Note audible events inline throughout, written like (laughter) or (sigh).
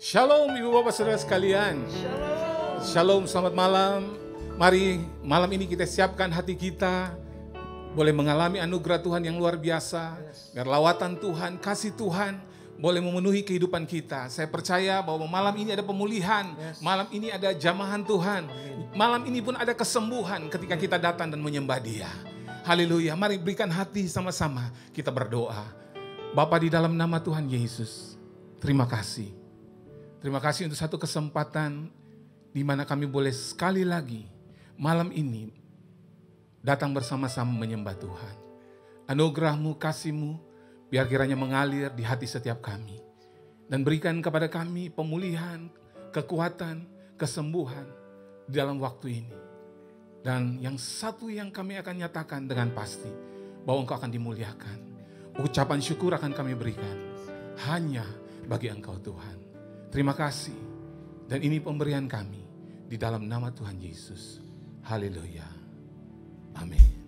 Shalom Ibu Bapak Saudara sekalian. Shalom, selamat malam. Mari malam ini kita siapkan hati kita boleh mengalami anugerah Tuhan yang luar biasa. Biar lawatan Tuhan, kasih Tuhan boleh memenuhi kehidupan kita. Saya percaya bahwa malam ini ada pemulihan, malam ini ada jamahan Tuhan. Malam ini pun ada kesembuhan ketika kita datang dan menyembah Dia. Haleluya. Mari berikan hati sama-sama kita berdoa. Bapa di dalam nama Tuhan Yesus, terima kasih. Terima kasih untuk satu kesempatan di mana kami boleh sekali lagi malam ini datang bersama-sama menyembah Tuhan. Anugerahmu, kasihmu, biar kiranya mengalir di hati setiap kami. Dan berikan kepada kami pemulihan, kekuatan, kesembuhan di dalam waktu ini. Dan yang satu yang kami akan nyatakan dengan pasti, bahwa engkau akan dimuliakan. Ucapan syukur akan kami berikan, hanya bagi engkau Tuhan. Terima kasih. Dan ini pemberian kami di dalam nama Tuhan Yesus. Haleluya. Amin.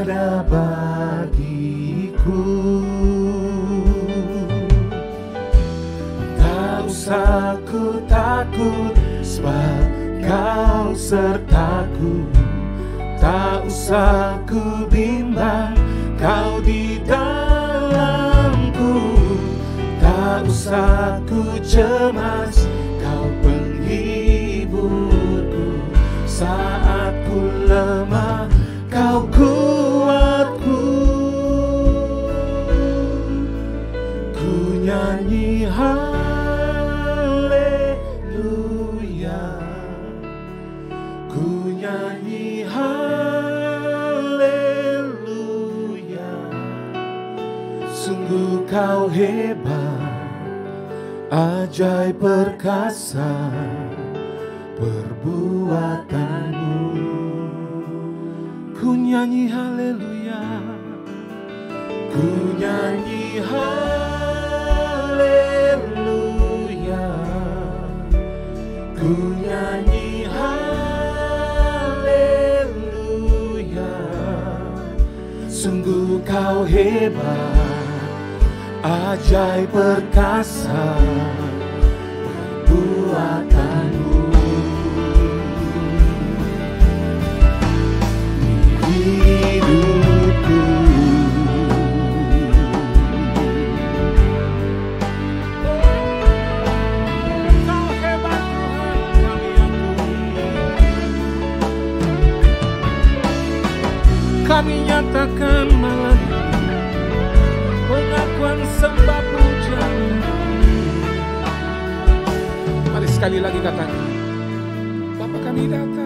Ada bagiku. Tak usah ku takut sebab kau sertaku. Tak usah ku bimbang kau di dalamku. Tak usah ku cemas kau penghiburku. Saat ku lemah kau kuatku Kau hebat Ajaib perkasa Perbuatanmu. Ku nyanyi haleluya Ku nyanyi haleluya. Ku nyanyi haleluya. Sungguh kau hebat Ajaib perkasa Perbuatanmu. Hidupku. Hebat Tuhan, kami nyatakan malam Mari sekali lagi katakan. Bapak kami datang.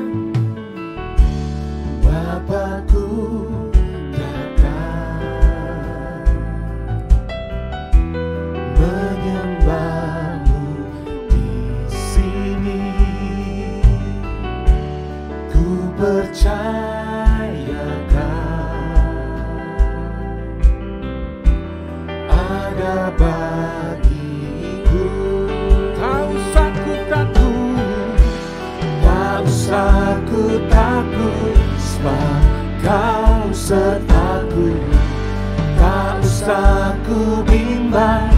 kau sertaku Tak usah ku bimbang?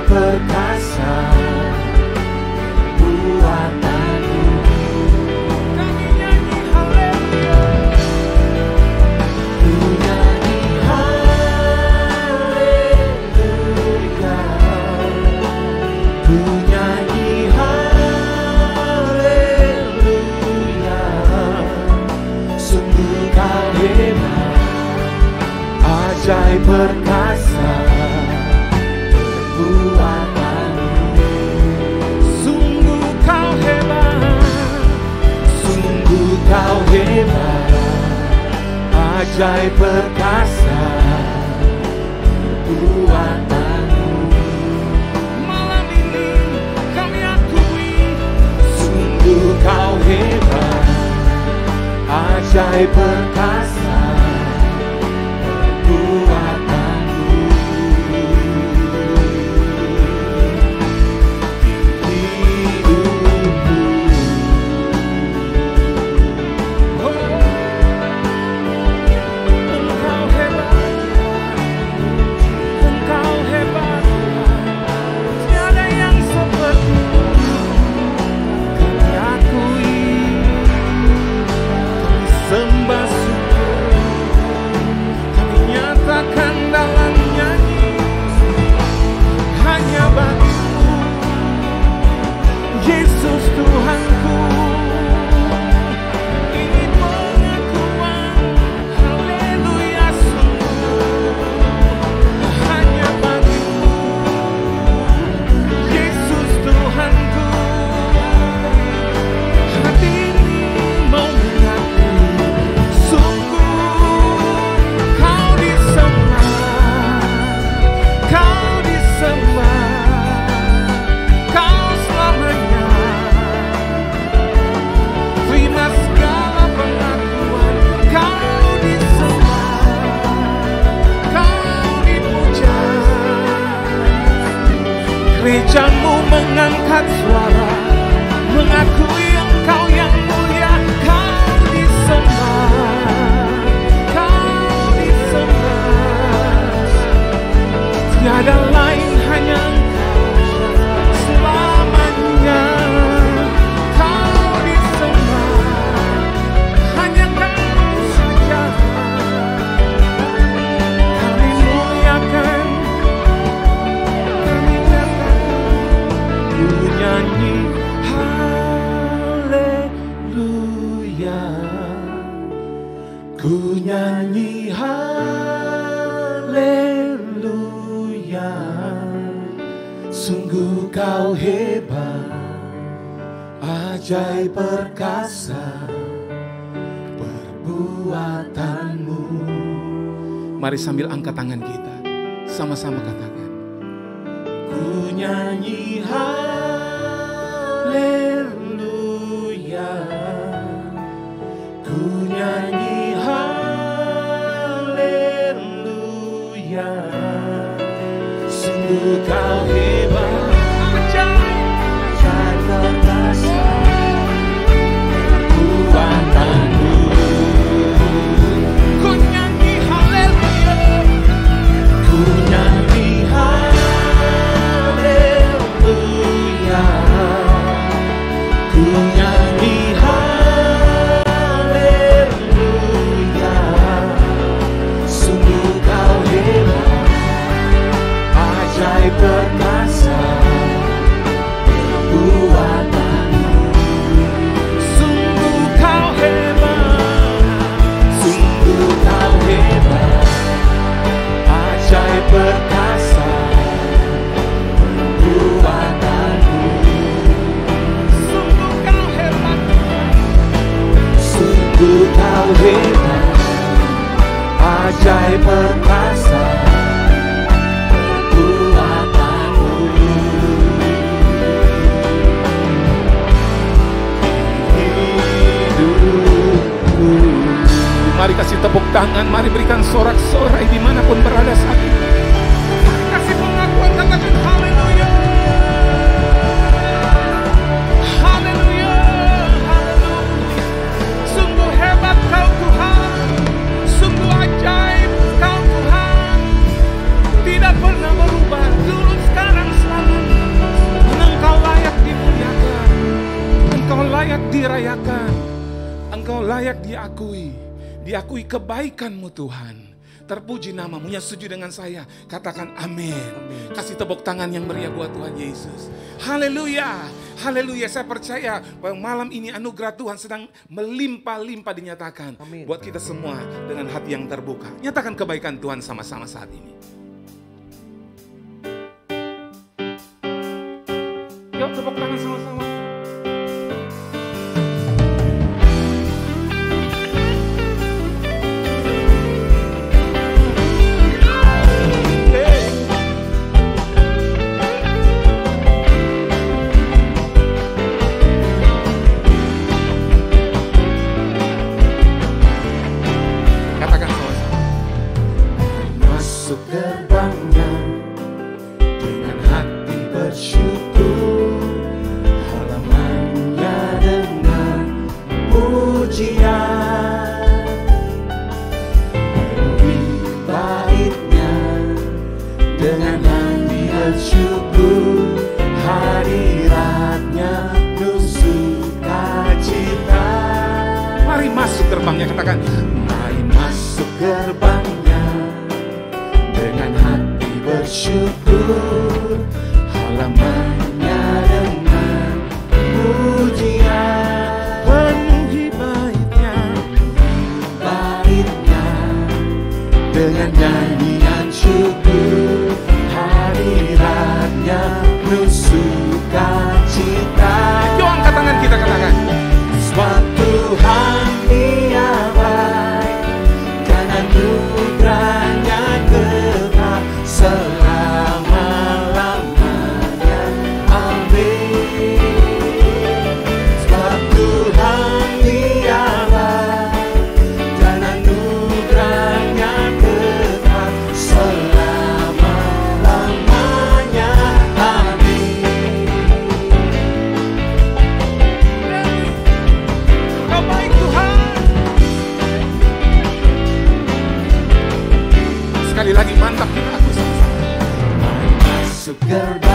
put myself Anjay perkasa Perbuatanmu Malam ini kami akui Sungguh kau hebat Anjay perkasa. I could. sambil angkat tangan kita. Sama-sama katakan. diakui kebaikanmu Tuhan. Terpuji namamu yang setuju dengan saya. Katakan amin. Kasih tepuk tangan yang meriah buat Tuhan Yesus. Haleluya. Haleluya. Saya percaya bahwa malam ini anugerah Tuhan sedang melimpah-limpah dinyatakan. Amin. Buat kita semua dengan hati yang terbuka. Nyatakan kebaikan Tuhan sama-sama saat ini. Yuk tepuk tangan sama-sama. Sekali lagi mantap kita aku sama-sama. Segar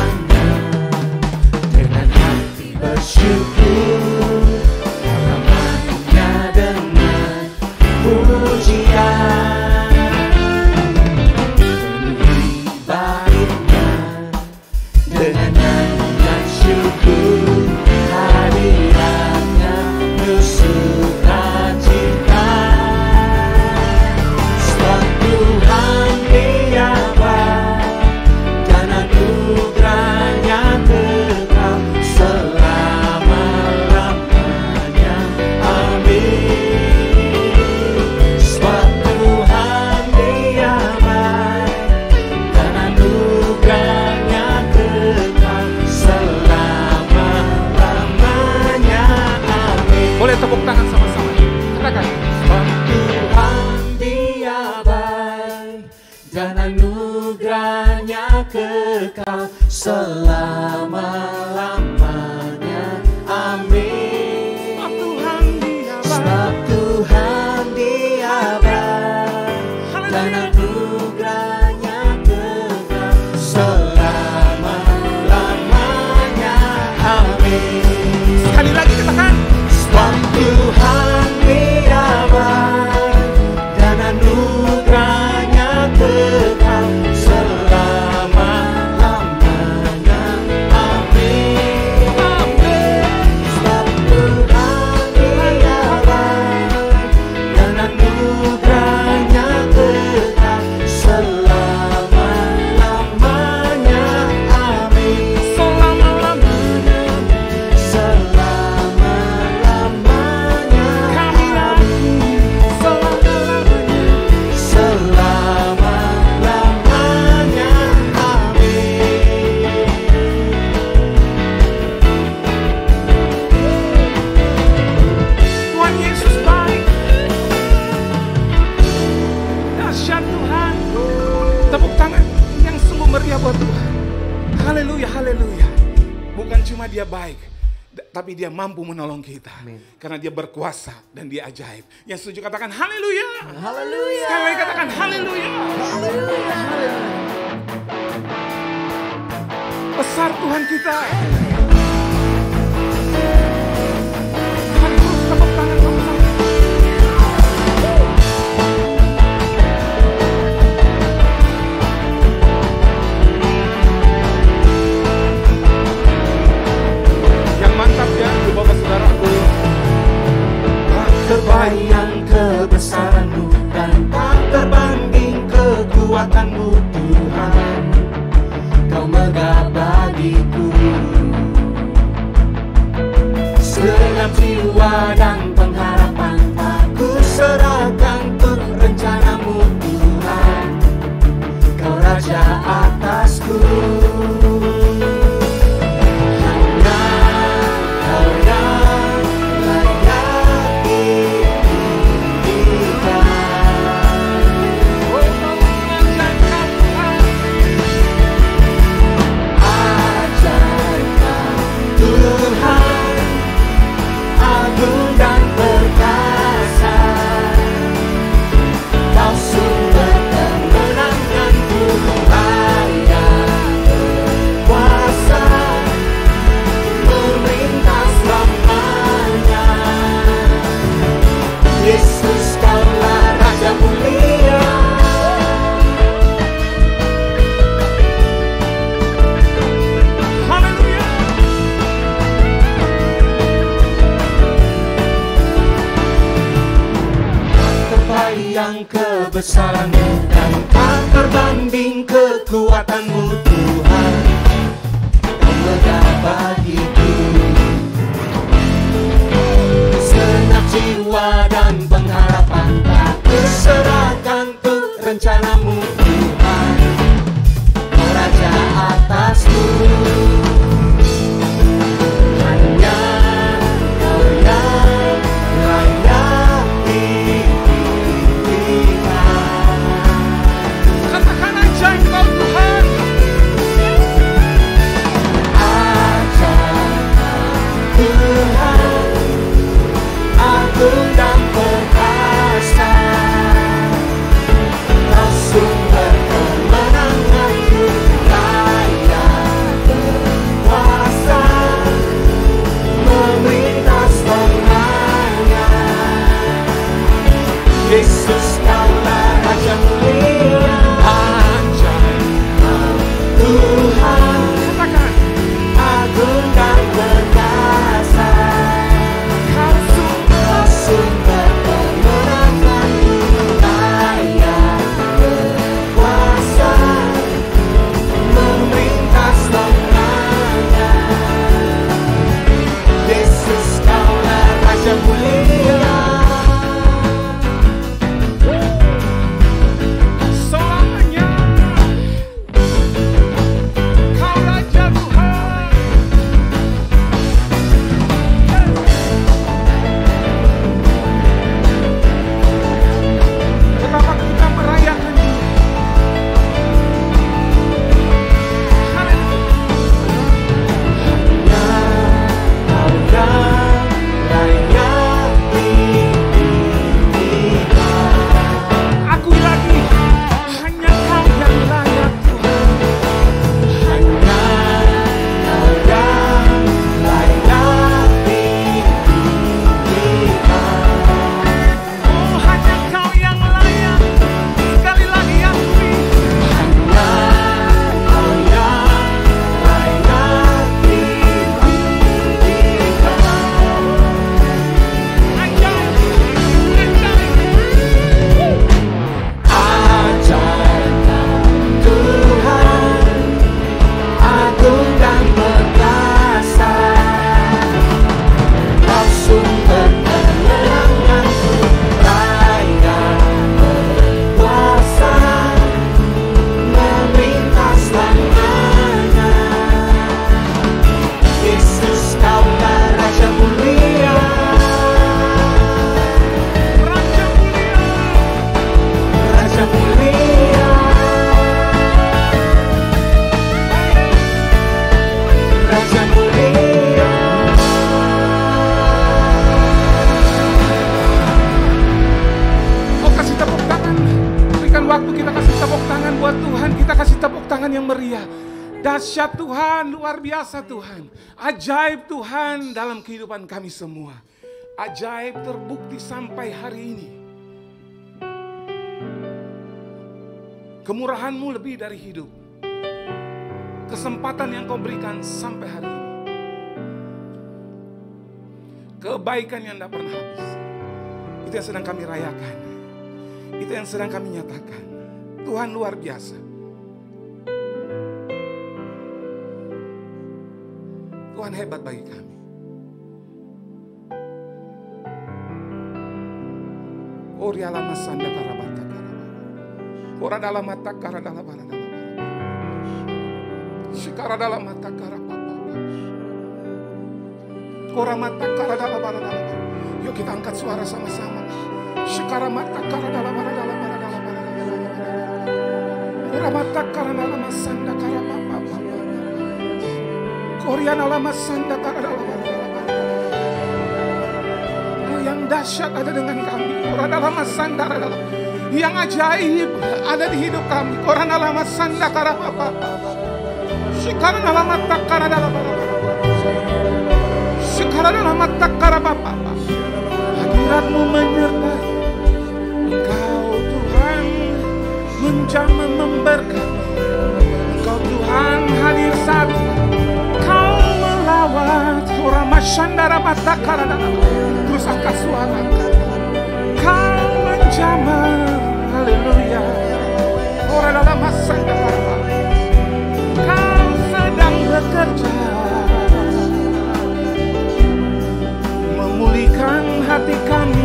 Amin. Karena dia berkuasa dan dia ajaib. Yang setuju katakan haleluya. Haleluya. Sekali lagi katakan haleluya. Haleluya. Besar Tuhan kita. Mari terbayang kebesaranmu dan tak terbanding kekuatanmu Tuhan. Kau megah bagiku. Segenap jiwa dan kebesaranmu dan tak terbanding kekuatanmu Tuhan. Kau megah bagiku Segenap jiwa dan pengharapan tak kuserahkan untuk rencanamu Dahsyat Tuhan, luar biasa Tuhan. Ajaib Tuhan dalam kehidupan kami semua. Ajaib terbukti sampai hari ini. Kemurahanmu lebih dari hidup. Kesempatan yang kau berikan sampai hari ini. Kebaikan yang tidak pernah habis. Itu yang sedang kami rayakan. Itu yang sedang kami nyatakan. Tuhan luar biasa. Tuhan hebat bagi kami. Ori alama sanda karabata karabata. Ora dalam mata kara dalam bara dalam mata kara papa. Kora mata kara dalam bara dalam bara. Yuk kita angkat suara sama-sama. Shikara mata kara dalam bara dalam bara dalam bara dalam bara. Kora mata kara dalam sanda kara papa papa. Korean alama sanda yang dahsyat ada dengan kami. Koran dalam sanda. Yang ajaib ada di hidup kami. Koran dalam sanda kara papa. Shikara dalam mata kara dalam bara bara. Shikara dalam mata kara papa. Hadiratmu menyertai Engkau Tuhan menjamah memberkati Engkau Tuhan hadir saat melawat Surah Masyandara Mata Karadana Terus angkat suara Kau menjamah Haleluya. Orang dalam masa Kau sedang bekerja. Memulihkan hati kami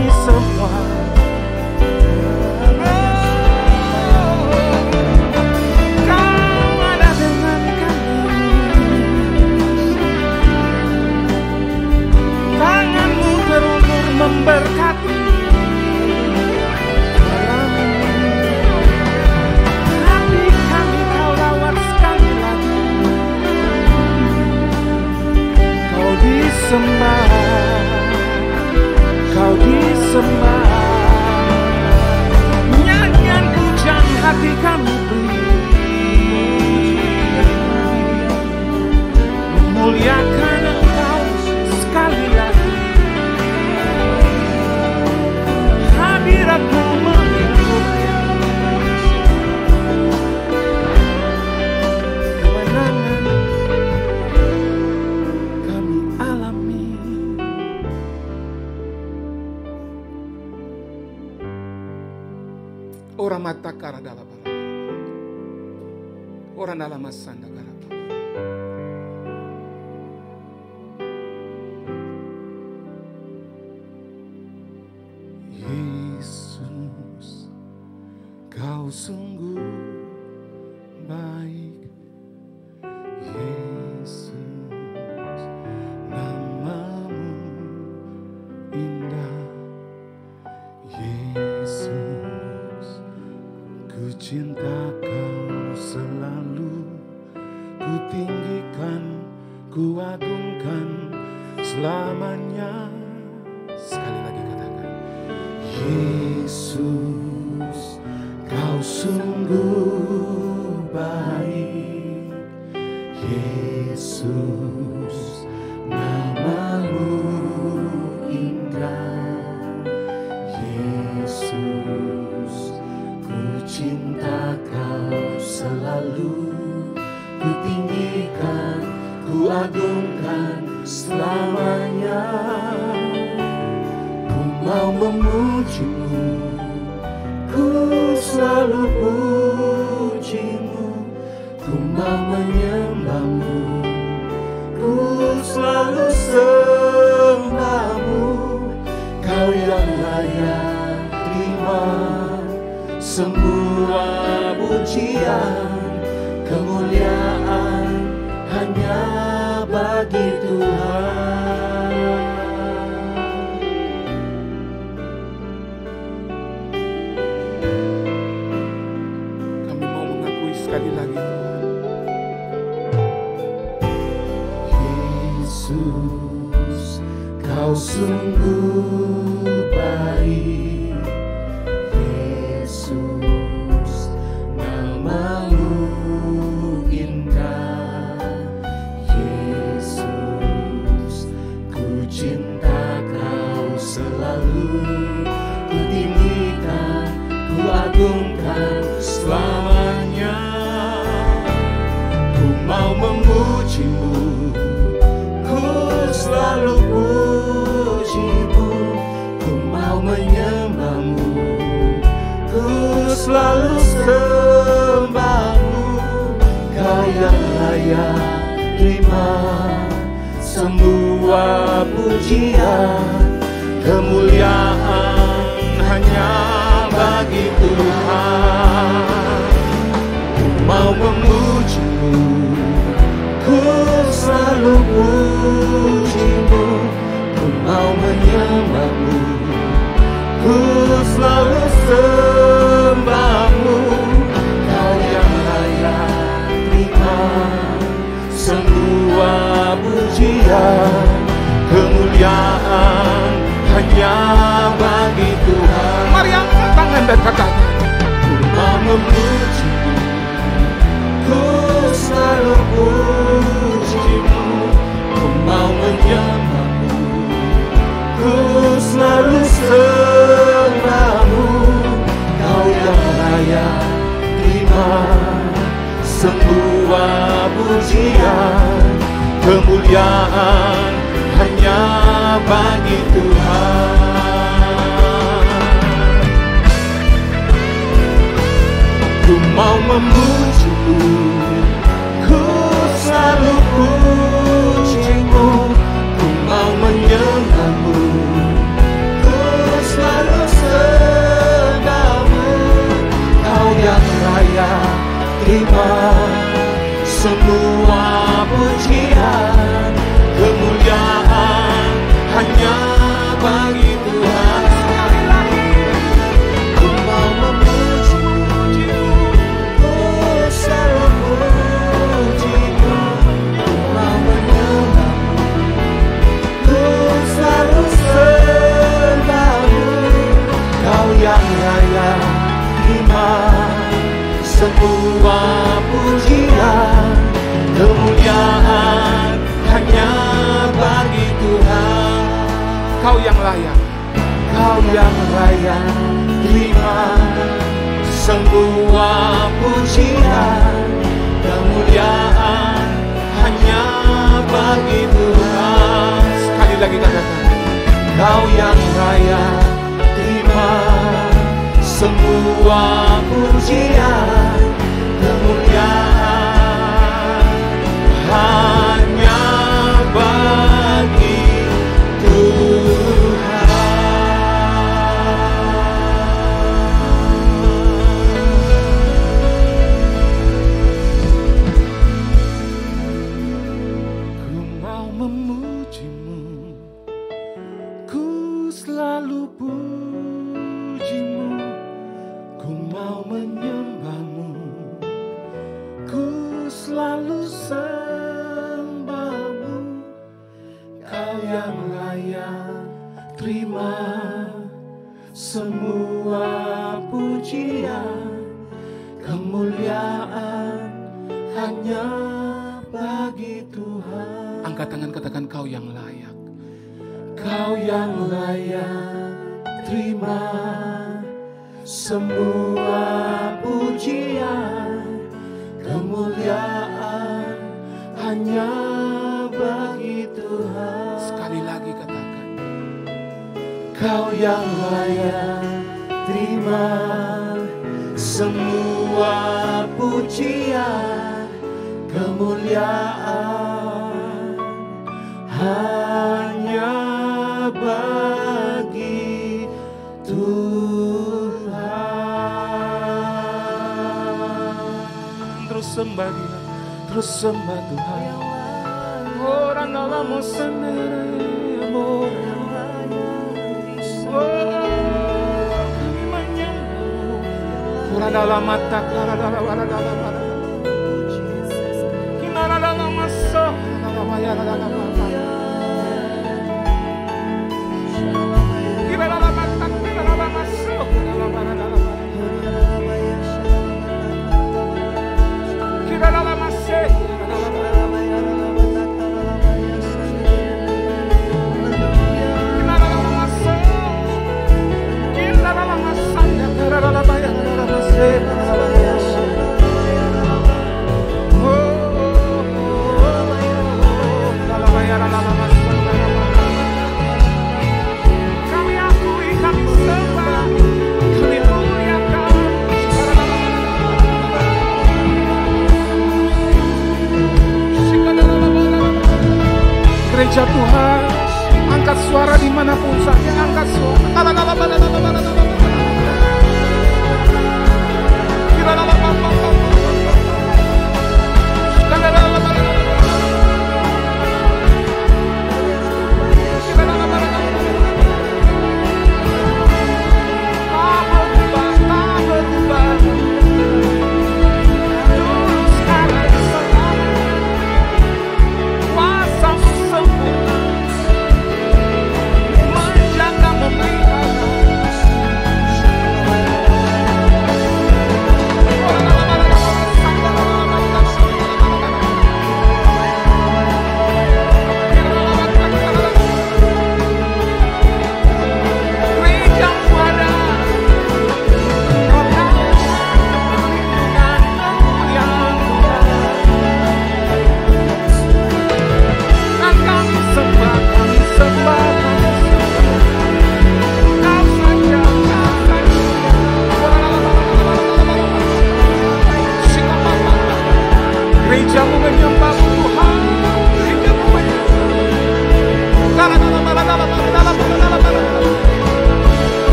kami beri Memuliakan engkau sekali lagi. Hadiratmu Orang mata kara dalam nalama sandagala kau sungguh baik. selalu sembahmu. Kaya raya layak terima semua pujian. Kemuliaan hanya bagi Tuhan. Mau memujimu Ku selalu pujimu. Ku mau menyembahmu Ku selalu sembahmu hambamu. Kau yang layak terima semua pujian kemuliaan hanya bagi Tuhan Mari angkat tangan dan katakan Ku memujimu. Ku selalu pujimu Ku mau menyembahmu Ku selalu selalu semua pujian. Kemuliaan hanya bagi Tuhan. Ku mau memujimu terima semua pujian. Kemuliaan hanya bagi Jesus. Tuhan, angkat suara di mana pun saja, angkat suara.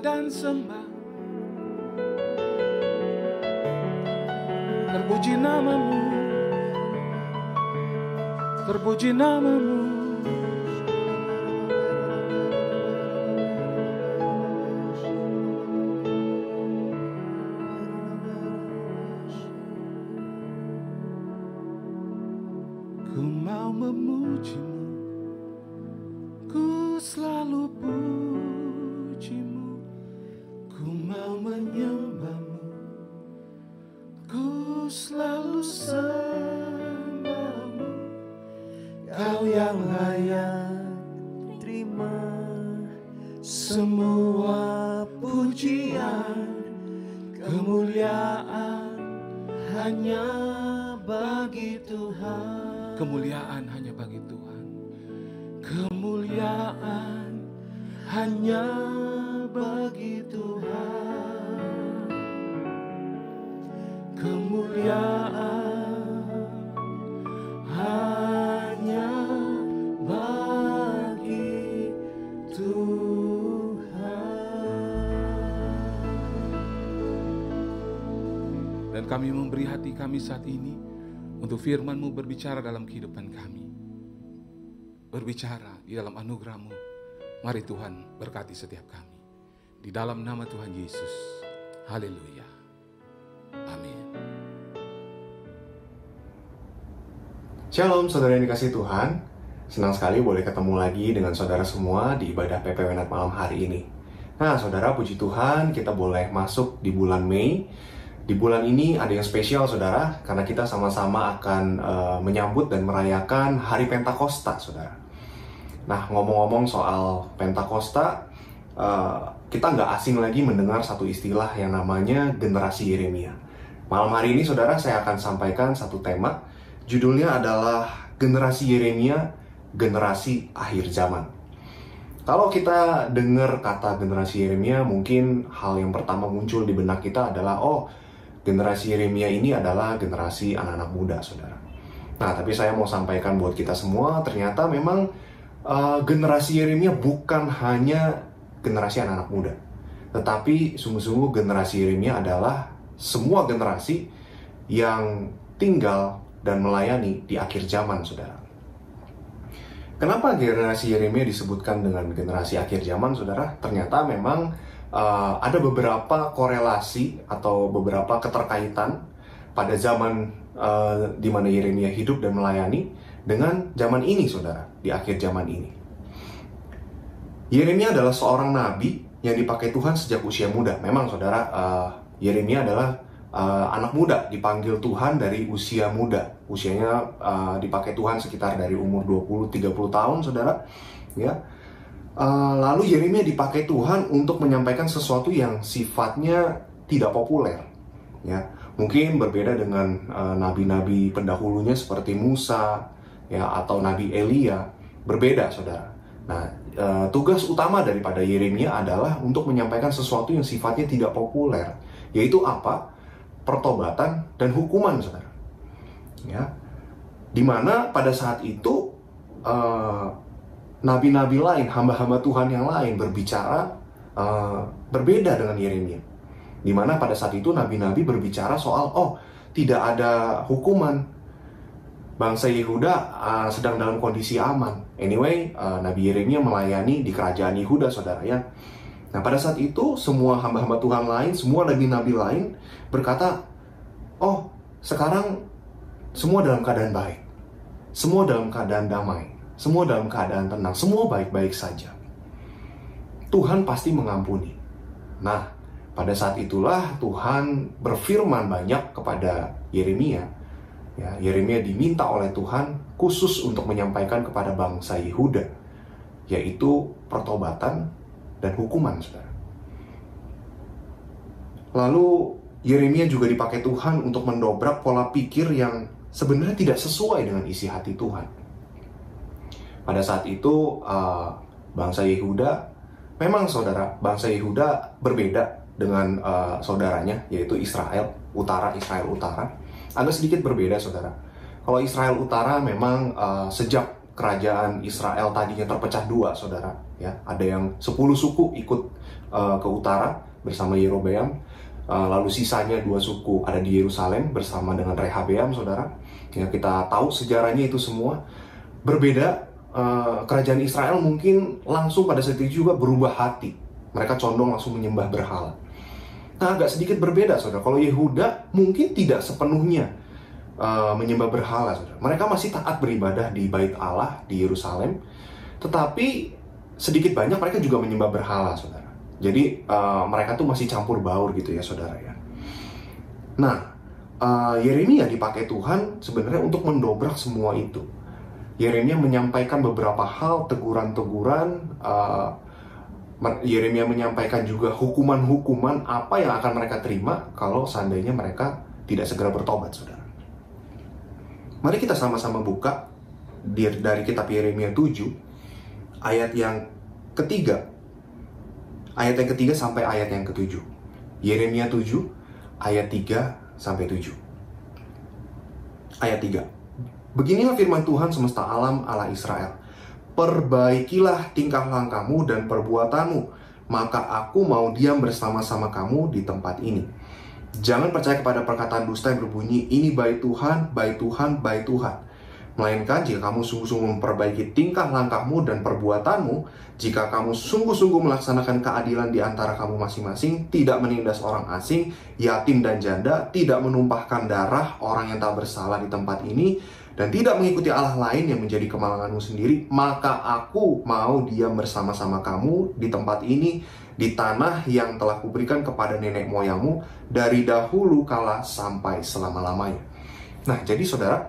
Dan sembah. Terpuji namamu. Terpuji namamu memberi hati kami saat ini untuk firman-Mu berbicara dalam kehidupan kami. Berbicara di dalam anugerah-Mu. Mari Tuhan berkati setiap kami. Di dalam nama Tuhan Yesus. Haleluya. Amin. Shalom saudara yang dikasih Tuhan Senang sekali boleh ketemu lagi dengan saudara semua di ibadah PPW malam hari ini Nah saudara puji Tuhan kita boleh masuk di bulan Mei Di bulan ini ada yang spesial saudara Karena kita sama-sama akan eh, menyambut dan merayakan Hari Pentakosta saudara. Nah ngomong-ngomong soal Pentakosta eh, Kita nggak asing lagi mendengar satu istilah yang namanya generasi Yeremia. Malam hari ini saudara saya akan sampaikan satu tema. Judulnya adalah Generasi Yeremia, Generasi Akhir Zaman. Kalau kita dengar kata generasi Yeremia, mungkin hal yang pertama muncul di benak kita adalah, oh, generasi Yeremia ini adalah generasi anak-anak muda, saudara. Nah, tapi saya mau sampaikan buat kita semua, ternyata memang uh, generasi Yeremia bukan hanya generasi anak-anak muda, tetapi sungguh-sungguh generasi Yeremia adalah semua generasi yang tinggal dan melayani di akhir zaman, saudara. Kenapa generasi Yeremia disebutkan dengan generasi akhir zaman, saudara? Ternyata memang uh, ada beberapa korelasi atau beberapa keterkaitan pada zaman uh, di mana Yeremia hidup dan melayani dengan zaman ini, saudara, di akhir zaman ini. Yeremia adalah seorang nabi yang dipakai Tuhan sejak usia muda. Memang, saudara, uh, Yeremia adalah uh, anak muda dipanggil Tuhan dari usia muda. Usianya uh, dipakai Tuhan sekitar dari umur 20-30 tahun, saudara. Ya. Uh, lalu Yeremia dipakai Tuhan untuk menyampaikan sesuatu yang sifatnya tidak populer. Ya, mungkin berbeda dengan nabi-nabi uh, pendahulunya seperti Musa, ya atau Nabi Elia, berbeda, saudara. Nah, uh, tugas utama daripada Yeremia adalah untuk menyampaikan sesuatu yang sifatnya tidak populer, yaitu apa? pertobatan dan hukuman, saudara. Ya, di mana pada saat itu nabi nabi-nabi lain, hamba-hamba Tuhan yang lain berbicara uh, berbeda dengan Yeremia. Di mana pada saat itu nabi-nabi berbicara soal oh tidak ada hukuman, bangsa Yehuda uh, sedang dalam kondisi aman. Anyway, uh, Nabi Yeremia melayani di kerajaan Yehuda, saudara ya. Nah, pada saat itu semua hamba-hamba Tuhan lain, semua nabi-nabi lain berkata, "Oh, sekarang semua dalam keadaan baik. Semua dalam keadaan damai. Semua dalam keadaan tenang. Semua baik-baik saja." Tuhan pasti mengampuni. Nah, pada saat itulah Tuhan berfirman banyak kepada Yeremia. Ya, Yeremia diminta oleh Tuhan khusus untuk menyampaikan kepada bangsa Yehuda, yaitu pertobatan dan hukuman, saudara. Lalu Yeremia juga dipakai Tuhan untuk mendobrak pola pikir yang sebenarnya tidak sesuai dengan isi hati Tuhan. Pada saat itu uh, bangsa Yehuda, memang saudara, bangsa Yehuda berbeda dengan uh, saudaranya yaitu Israel Utara, Israel Utara. Agak sedikit berbeda saudara. Kalau Israel Utara memang uh, sejak kerajaan Israel tadinya terpecah dua, saudara. Ya, ada yang 10 suku ikut uh, ke utara bersama Yerobeam, uh, lalu sisanya dua suku ada di Yerusalem bersama dengan Rehabeam, saudara. Ya, kita tahu sejarahnya itu semua berbeda. Uh, kerajaan Israel mungkin langsung pada saat itu juga berubah hati. Mereka condong langsung menyembah berhala. Nah, agak sedikit berbeda, saudara. Kalau Yehuda mungkin tidak sepenuhnya uh, menyembah berhala. Saudara. Mereka masih taat beribadah di Bait Allah di Yerusalem, tetapi sedikit banyak mereka juga menyembah berhala, saudara. Jadi uh, mereka tuh masih campur baur gitu ya, saudara ya. Nah, uh, Yeremia dipakai Tuhan sebenarnya untuk mendobrak semua itu. Yeremia menyampaikan beberapa hal teguran-teguran. Uh, Yeremia menyampaikan juga hukuman-hukuman apa yang akan mereka terima kalau seandainya mereka tidak segera bertobat, saudara. Mari kita sama-sama buka dari kitab Yeremia 7 ayat yang ketiga. Ayat yang ketiga sampai ayat yang ketujuh. Yeremia 7 ayat 3 sampai 7. Ayat 3. Beginilah firman Tuhan semesta alam Allah Israel. Perbaikilah tingkah langkahmu dan perbuatanmu, maka aku mau diam bersama-sama kamu di tempat ini Jangan percaya kepada perkataan dusta yang berbunyi, ini baik Tuhan, baik Tuhan, baik Tuhan. Melainkan jika kamu sungguh-sungguh memperbaiki tingkah langkahmu dan perbuatanmu, jika kamu sungguh-sungguh melaksanakan keadilan di antara kamu masing-masing, tidak menindas orang asing, yatim dan janda, tidak menumpahkan darah orang yang tak bersalah di tempat ini, dan tidak mengikuti Allah lain yang menjadi kemalanganmu sendiri, maka aku mau diam bersama-sama kamu di tempat ini di tanah yang telah kuberikan kepada nenek moyangmu dari dahulu kala sampai selama-lamanya. Nah, jadi saudara,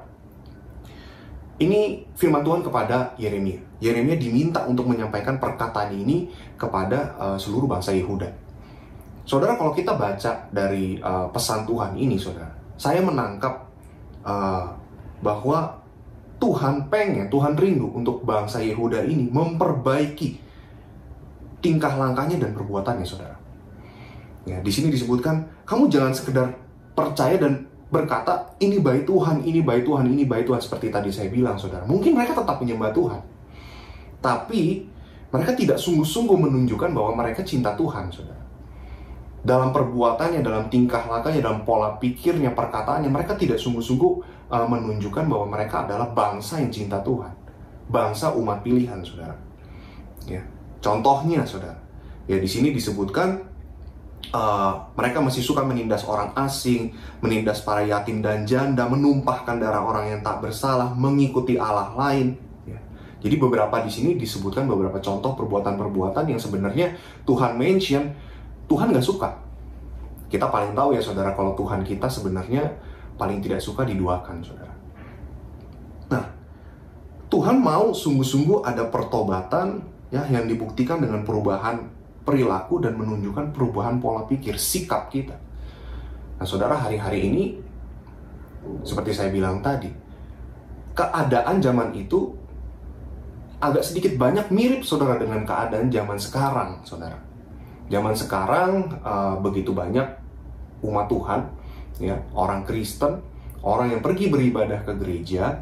ini firman Tuhan kepada Yeremia. Yeremia diminta untuk menyampaikan perkataan ini kepada uh, seluruh bangsa Yehuda. Saudara, kalau kita baca dari uh, pesan Tuhan ini, saudara, saya menangkap uh, bahwa Tuhan pengen, Tuhan rindu untuk bangsa Yehuda ini memperbaiki tingkah langkahnya dan perbuatannya, saudara. Ya, di sini disebutkan, kamu jangan sekedar percaya dan berkata, ini baik Tuhan, ini baik Tuhan, ini baik Tuhan, seperti tadi saya bilang, saudara. Mungkin mereka tetap menyembah Tuhan. Tapi, mereka tidak sungguh-sungguh menunjukkan bahwa mereka cinta Tuhan, saudara. Dalam perbuatannya, dalam tingkah langkahnya, dalam pola pikirnya, perkataannya, mereka tidak sungguh-sungguh uh, menunjukkan bahwa mereka adalah bangsa yang cinta Tuhan, bangsa umat pilihan, saudara. Ya, contohnya, saudara. Ya di sini disebutkan uh, mereka masih suka menindas orang asing, menindas para yatim dan janda, menumpahkan darah orang yang tak bersalah, mengikuti Allah lain. Ya. Jadi beberapa di sini disebutkan beberapa contoh perbuatan-perbuatan yang sebenarnya Tuhan mention, Tuhan nggak suka. Kita paling tahu ya saudara kalau Tuhan kita sebenarnya paling tidak suka diduakan saudara. Nah, Tuhan mau sungguh-sungguh ada pertobatan ya yang dibuktikan dengan perubahan perilaku dan menunjukkan perubahan pola pikir, sikap kita. Nah, saudara, hari-hari ini, seperti saya bilang tadi, keadaan zaman itu agak sedikit banyak mirip, saudara, dengan keadaan zaman sekarang, saudara. Zaman sekarang uh, begitu banyak umat Tuhan, ya orang Kristen, orang yang pergi beribadah ke gereja,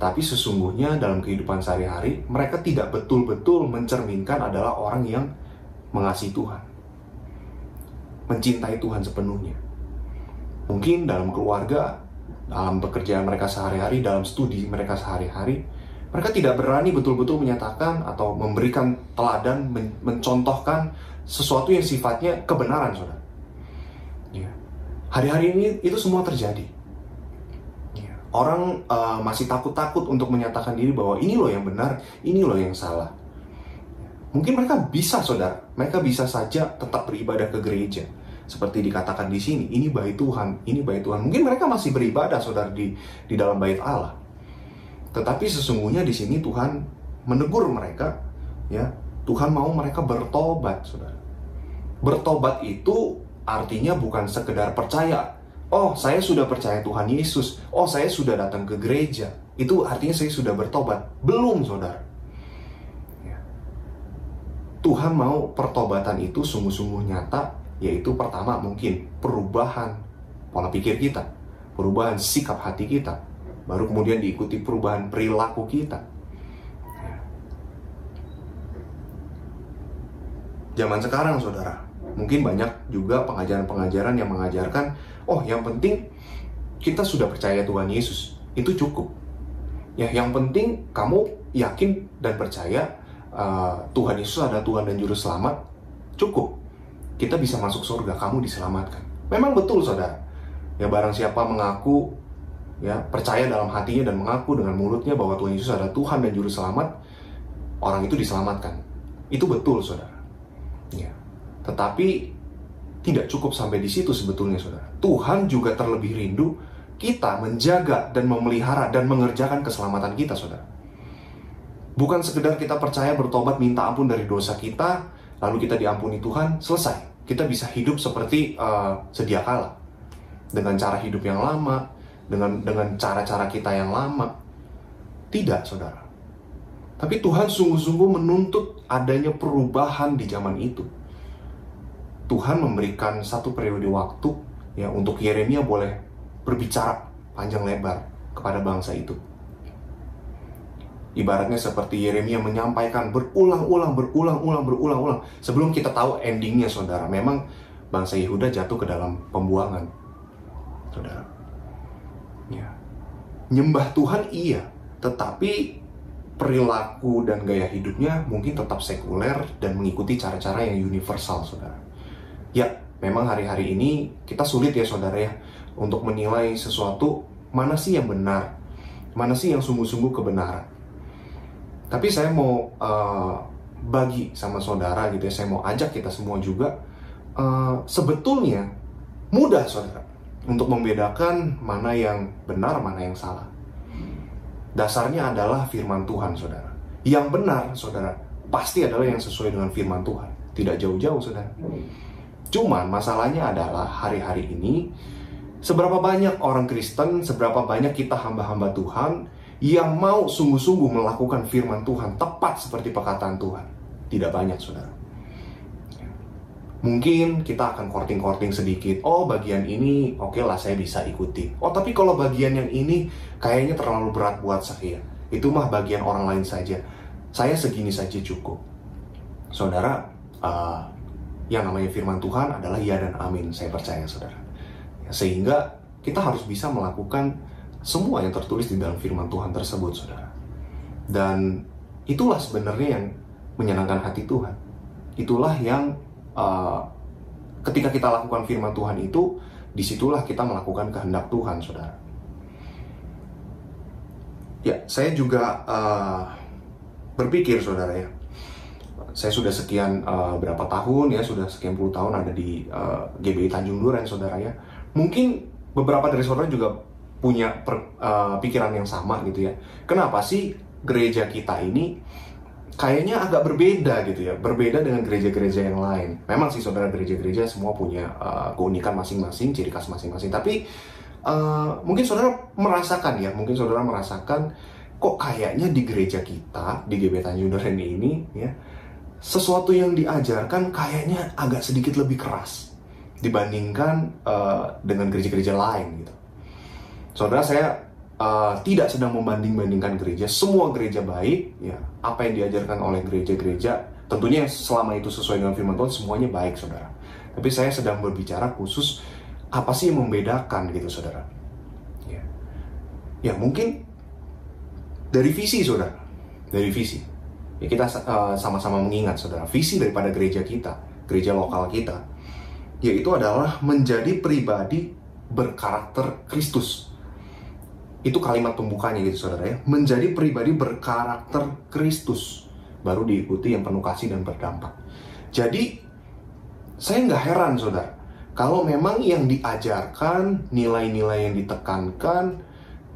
tapi sesungguhnya dalam kehidupan sehari-hari mereka tidak betul-betul mencerminkan adalah orang yang mengasihi Tuhan, mencintai Tuhan sepenuhnya. Mungkin dalam keluarga, dalam pekerjaan mereka sehari-hari, dalam studi mereka sehari-hari, mereka tidak berani betul-betul menyatakan atau memberikan teladan, men mencontohkan sesuatu yang sifatnya kebenaran, saudara. Hari-hari ini itu semua terjadi. Ya. Orang uh, masih takut-takut untuk menyatakan diri bahwa ini loh yang benar, ini loh yang salah. Mungkin mereka bisa, saudara. Mereka bisa saja tetap beribadah ke gereja. Seperti dikatakan di sini, ini bait Tuhan, ini bait Tuhan. Mungkin mereka masih beribadah, saudara, di, di dalam bait Allah. Tetapi sesungguhnya di sini Tuhan menegur mereka, ya. Tuhan mau mereka bertobat, saudara. Bertobat itu artinya bukan sekedar percaya. Oh, saya sudah percaya Tuhan Yesus. Oh, saya sudah datang ke gereja. Itu artinya saya sudah bertobat. Belum, saudara Tuhan mau pertobatan itu sungguh-sungguh nyata, yaitu pertama mungkin perubahan pola pikir kita, perubahan sikap hati kita, baru kemudian diikuti perubahan perilaku kita. Zaman sekarang, saudara, mungkin banyak juga pengajaran-pengajaran yang mengajarkan, oh yang penting kita sudah percaya Tuhan Yesus, itu cukup. Ya, yang penting kamu yakin dan percaya uh, Tuhan Yesus adalah Tuhan dan Juru Selamat, cukup. Kita bisa masuk surga, kamu diselamatkan. Memang betul, saudara. Ya barang siapa mengaku, ya percaya dalam hatinya dan mengaku dengan mulutnya bahwa Tuhan Yesus adalah Tuhan dan Juru Selamat, orang itu diselamatkan. Itu betul, saudara. Ya. Tetapi tidak cukup sampai di situ sebetulnya, saudara. Tuhan juga terlebih rindu kita menjaga dan memelihara dan mengerjakan keselamatan kita, saudara. Bukan sekedar kita percaya bertobat minta ampun dari dosa kita, lalu kita diampuni Tuhan, selesai. Kita bisa hidup seperti uh, sedia kala. Dengan cara hidup yang lama, dengan dengan cara-cara kita yang lama. Tidak, saudara. Tapi Tuhan sungguh-sungguh menuntut adanya perubahan di zaman itu. Tuhan memberikan satu periode waktu ya untuk Yeremia boleh berbicara panjang lebar kepada bangsa itu. Ibaratnya seperti Yeremia menyampaikan berulang-ulang, berulang-ulang, berulang-ulang. Sebelum kita tahu endingnya, saudara. Memang bangsa Yehuda jatuh ke dalam pembuangan. Saudara. Ya. Nyembah Tuhan iya, tetapi perilaku dan gaya hidupnya mungkin tetap sekuler dan mengikuti cara-cara yang universal, saudara. Ya, memang hari-hari ini kita sulit ya, saudara ya, untuk menilai sesuatu mana sih yang benar, mana sih yang sungguh-sungguh kebenaran tapi saya mau uh, bagi sama saudara gitu ya, saya mau ajak kita semua juga uh, sebetulnya mudah saudara untuk membedakan mana yang benar, mana yang salah. Dasarnya adalah firman Tuhan, saudara. Yang benar, saudara, pasti adalah yang sesuai dengan firman Tuhan. Tidak jauh-jauh, saudara. Cuman masalahnya adalah hari-hari ini seberapa banyak orang Kristen, seberapa banyak kita hamba-hamba Tuhan yang mau sungguh-sungguh melakukan firman Tuhan tepat seperti perkataan Tuhan. Tidak banyak, saudara. Mungkin kita akan korting-korting sedikit. Oh, bagian ini oke okay lah saya bisa ikuti. Oh, tapi kalau bagian yang ini kayaknya terlalu berat buat saya. Itu mah bagian orang lain saja. Saya segini saja cukup. Saudara, uh, yang namanya firman Tuhan adalah ya dan amin. Saya percaya, saudara. Sehingga kita harus bisa melakukan semua yang tertulis di dalam firman Tuhan tersebut, saudara. Dan itulah sebenarnya yang menyenangkan hati Tuhan. Itulah yang uh, ketika kita lakukan firman Tuhan itu, di situlah kita melakukan kehendak Tuhan, saudara. Ya, saya juga uh, berpikir, saudara ya, saya sudah sekian uh, berapa tahun ya, sudah sekian puluh tahun ada di uh, GBI Tanjung Duren, saudara ya. Mungkin beberapa dari saudara juga punya per, uh, pikiran yang sama gitu ya. Kenapa sih gereja kita ini kayaknya agak berbeda gitu ya, berbeda dengan gereja-gereja yang lain. Memang sih saudara gereja-gereja semua punya uh, keunikan masing-masing, ciri khas masing-masing. Tapi uh, mungkin saudara merasakan ya, mungkin saudara merasakan kok kayaknya di gereja kita di GB Tanjung Duren ini ya sesuatu yang diajarkan kayaknya agak sedikit lebih keras dibandingkan uh, dengan gereja-gereja lain gitu. Saudara saya uh, tidak sedang membanding-bandingkan gereja, semua gereja baik, ya apa yang diajarkan oleh gereja-gereja tentunya selama itu sesuai dengan firman Tuhan semuanya baik, saudara. Tapi saya sedang berbicara khusus apa sih yang membedakan gitu, saudara. Ya, ya mungkin dari visi, saudara, dari visi. Ya kita uh, sama-sama mengingat, saudara, visi daripada gereja kita, gereja lokal kita, yaitu adalah menjadi pribadi berkarakter Kristus. Itu kalimat pembukanya gitu saudara ya. Menjadi pribadi berkarakter Kristus. Baru diikuti yang penuh kasih dan berdampak. Jadi saya nggak heran saudara. Kalau memang yang diajarkan nilai-nilai yang ditekankan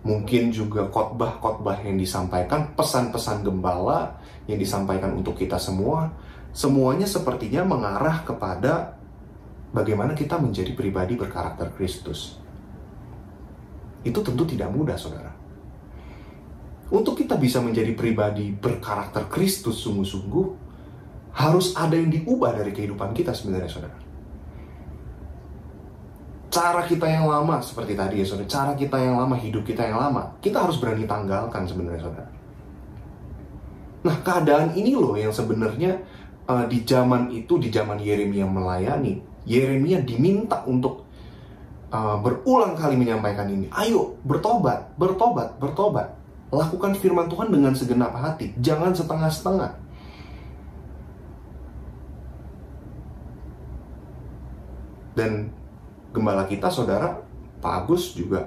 mungkin juga khotbah-khotbah yang disampaikan pesan-pesan gembala yang disampaikan untuk kita semua semuanya sepertinya mengarah kepada bagaimana kita menjadi pribadi berkarakter Kristus itu tentu tidak mudah, saudara. Untuk kita bisa menjadi pribadi berkarakter Kristus sungguh-sungguh, harus ada yang diubah dari kehidupan kita sebenarnya, saudara. Cara kita yang lama, seperti tadi ya saudara, cara kita yang lama, hidup kita yang lama, kita harus berani tanggalkan sebenarnya, saudara. Nah, keadaan ini loh yang sebenarnya uh, di zaman itu, di zaman Yeremia melayani, Yeremia diminta untuk uh, berulang kali menyampaikan ini. Ayo, bertobat, bertobat, bertobat. Lakukan firman Tuhan dengan segenap hati, jangan setengah-setengah. Dan gembala kita, saudara, Pak Agus juga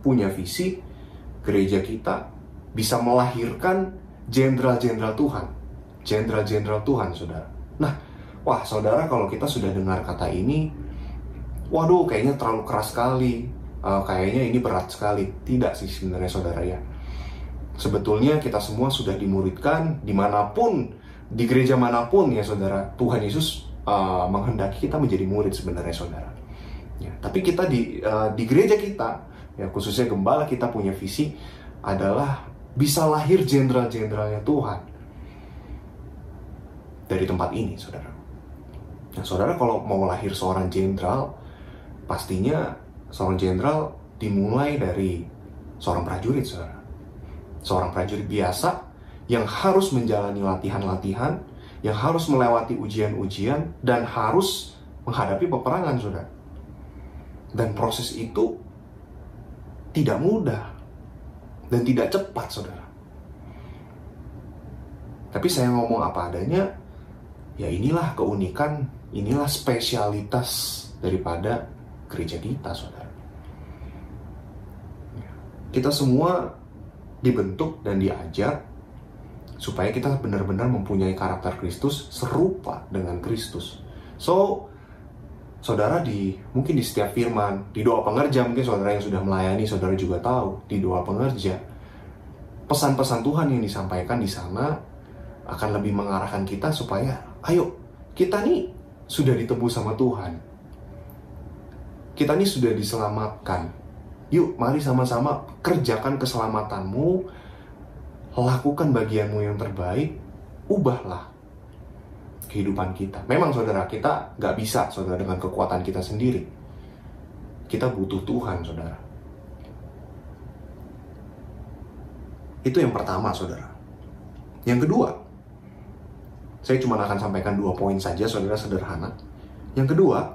punya visi gereja kita bisa melahirkan jenderal-jenderal Tuhan. Jenderal-jenderal Tuhan, saudara. Nah, wah, saudara, kalau kita sudah dengar kata ini, waduh kayaknya terlalu keras sekali, uh, kayaknya ini berat sekali. Tidak sih sebenarnya saudara ya. Sebetulnya kita semua sudah dimuridkan di mana pun, di gereja mana pun ya saudara, Tuhan Yesus uh, menghendaki kita menjadi murid sebenarnya saudara. Ya, tapi kita di uh, di gereja kita, ya khususnya gembala kita punya visi adalah bisa lahir jenderal-jenderalnya Tuhan dari tempat ini, saudara. Nah, saudara kalau mau lahir seorang jenderal, pastinya seorang jenderal dimulai dari seorang prajurit, saudara. Seorang prajurit biasa yang harus menjalani latihan-latihan, yang harus melewati ujian-ujian, dan harus menghadapi peperangan, saudara. Dan proses itu tidak mudah dan tidak cepat, saudara. Tapi saya ngomong apa adanya, ya inilah keunikan, inilah spesialitas daripada gereja kita, saudara. Kita semua dibentuk dan diajar supaya kita benar-benar mempunyai karakter Kristus serupa dengan Kristus. So, saudara di mungkin di setiap firman, di doa pengerja mungkin saudara yang sudah melayani, saudara juga tahu di doa pengerja. Pesan-pesan Tuhan yang disampaikan di sana akan lebih mengarahkan kita supaya ayo kita nih sudah ditebus sama Tuhan. Kita ini sudah diselamatkan. Yuk, mari sama-sama kerjakan keselamatanmu, lakukan bagianmu yang terbaik, ubahlah kehidupan kita. Memang saudara, kita nggak bisa saudara dengan kekuatan kita sendiri. Kita butuh Tuhan, saudara. Itu yang pertama, saudara. Yang kedua, saya cuma akan sampaikan dua poin saja, saudara, sederhana. Yang kedua,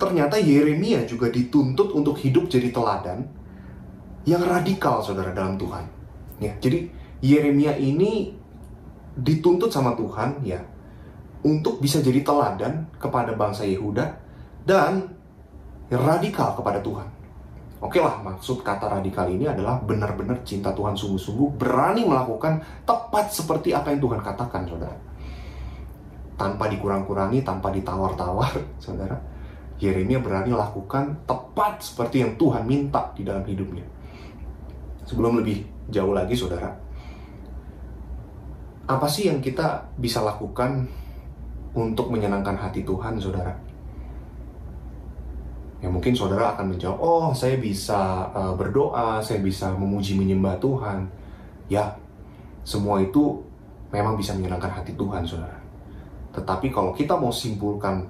ternyata Yeremia juga dituntut untuk hidup jadi teladan yang radikal saudara dalam Tuhan. Ya, jadi Yeremia ini dituntut sama Tuhan ya untuk bisa jadi teladan kepada bangsa Yehuda dan radikal kepada Tuhan. Oke lah, maksud kata radikal ini adalah benar-benar cinta Tuhan sungguh-sungguh, berani melakukan tepat seperti apa yang Tuhan katakan, saudara. Tanpa dikurang-kurangi, tanpa ditawar-tawar, (laughs) saudara. Yeremia berani lakukan tepat seperti yang Tuhan minta di dalam hidupnya. Sebelum lebih jauh lagi, saudara, apa sih yang kita bisa lakukan untuk menyenangkan hati Tuhan, saudara? Ya mungkin saudara akan menjawab, oh saya bisa uh, berdoa, saya bisa memuji menyembah Tuhan. Ya, semua itu memang bisa menyenangkan hati Tuhan, saudara. Tetapi kalau kita mau simpulkan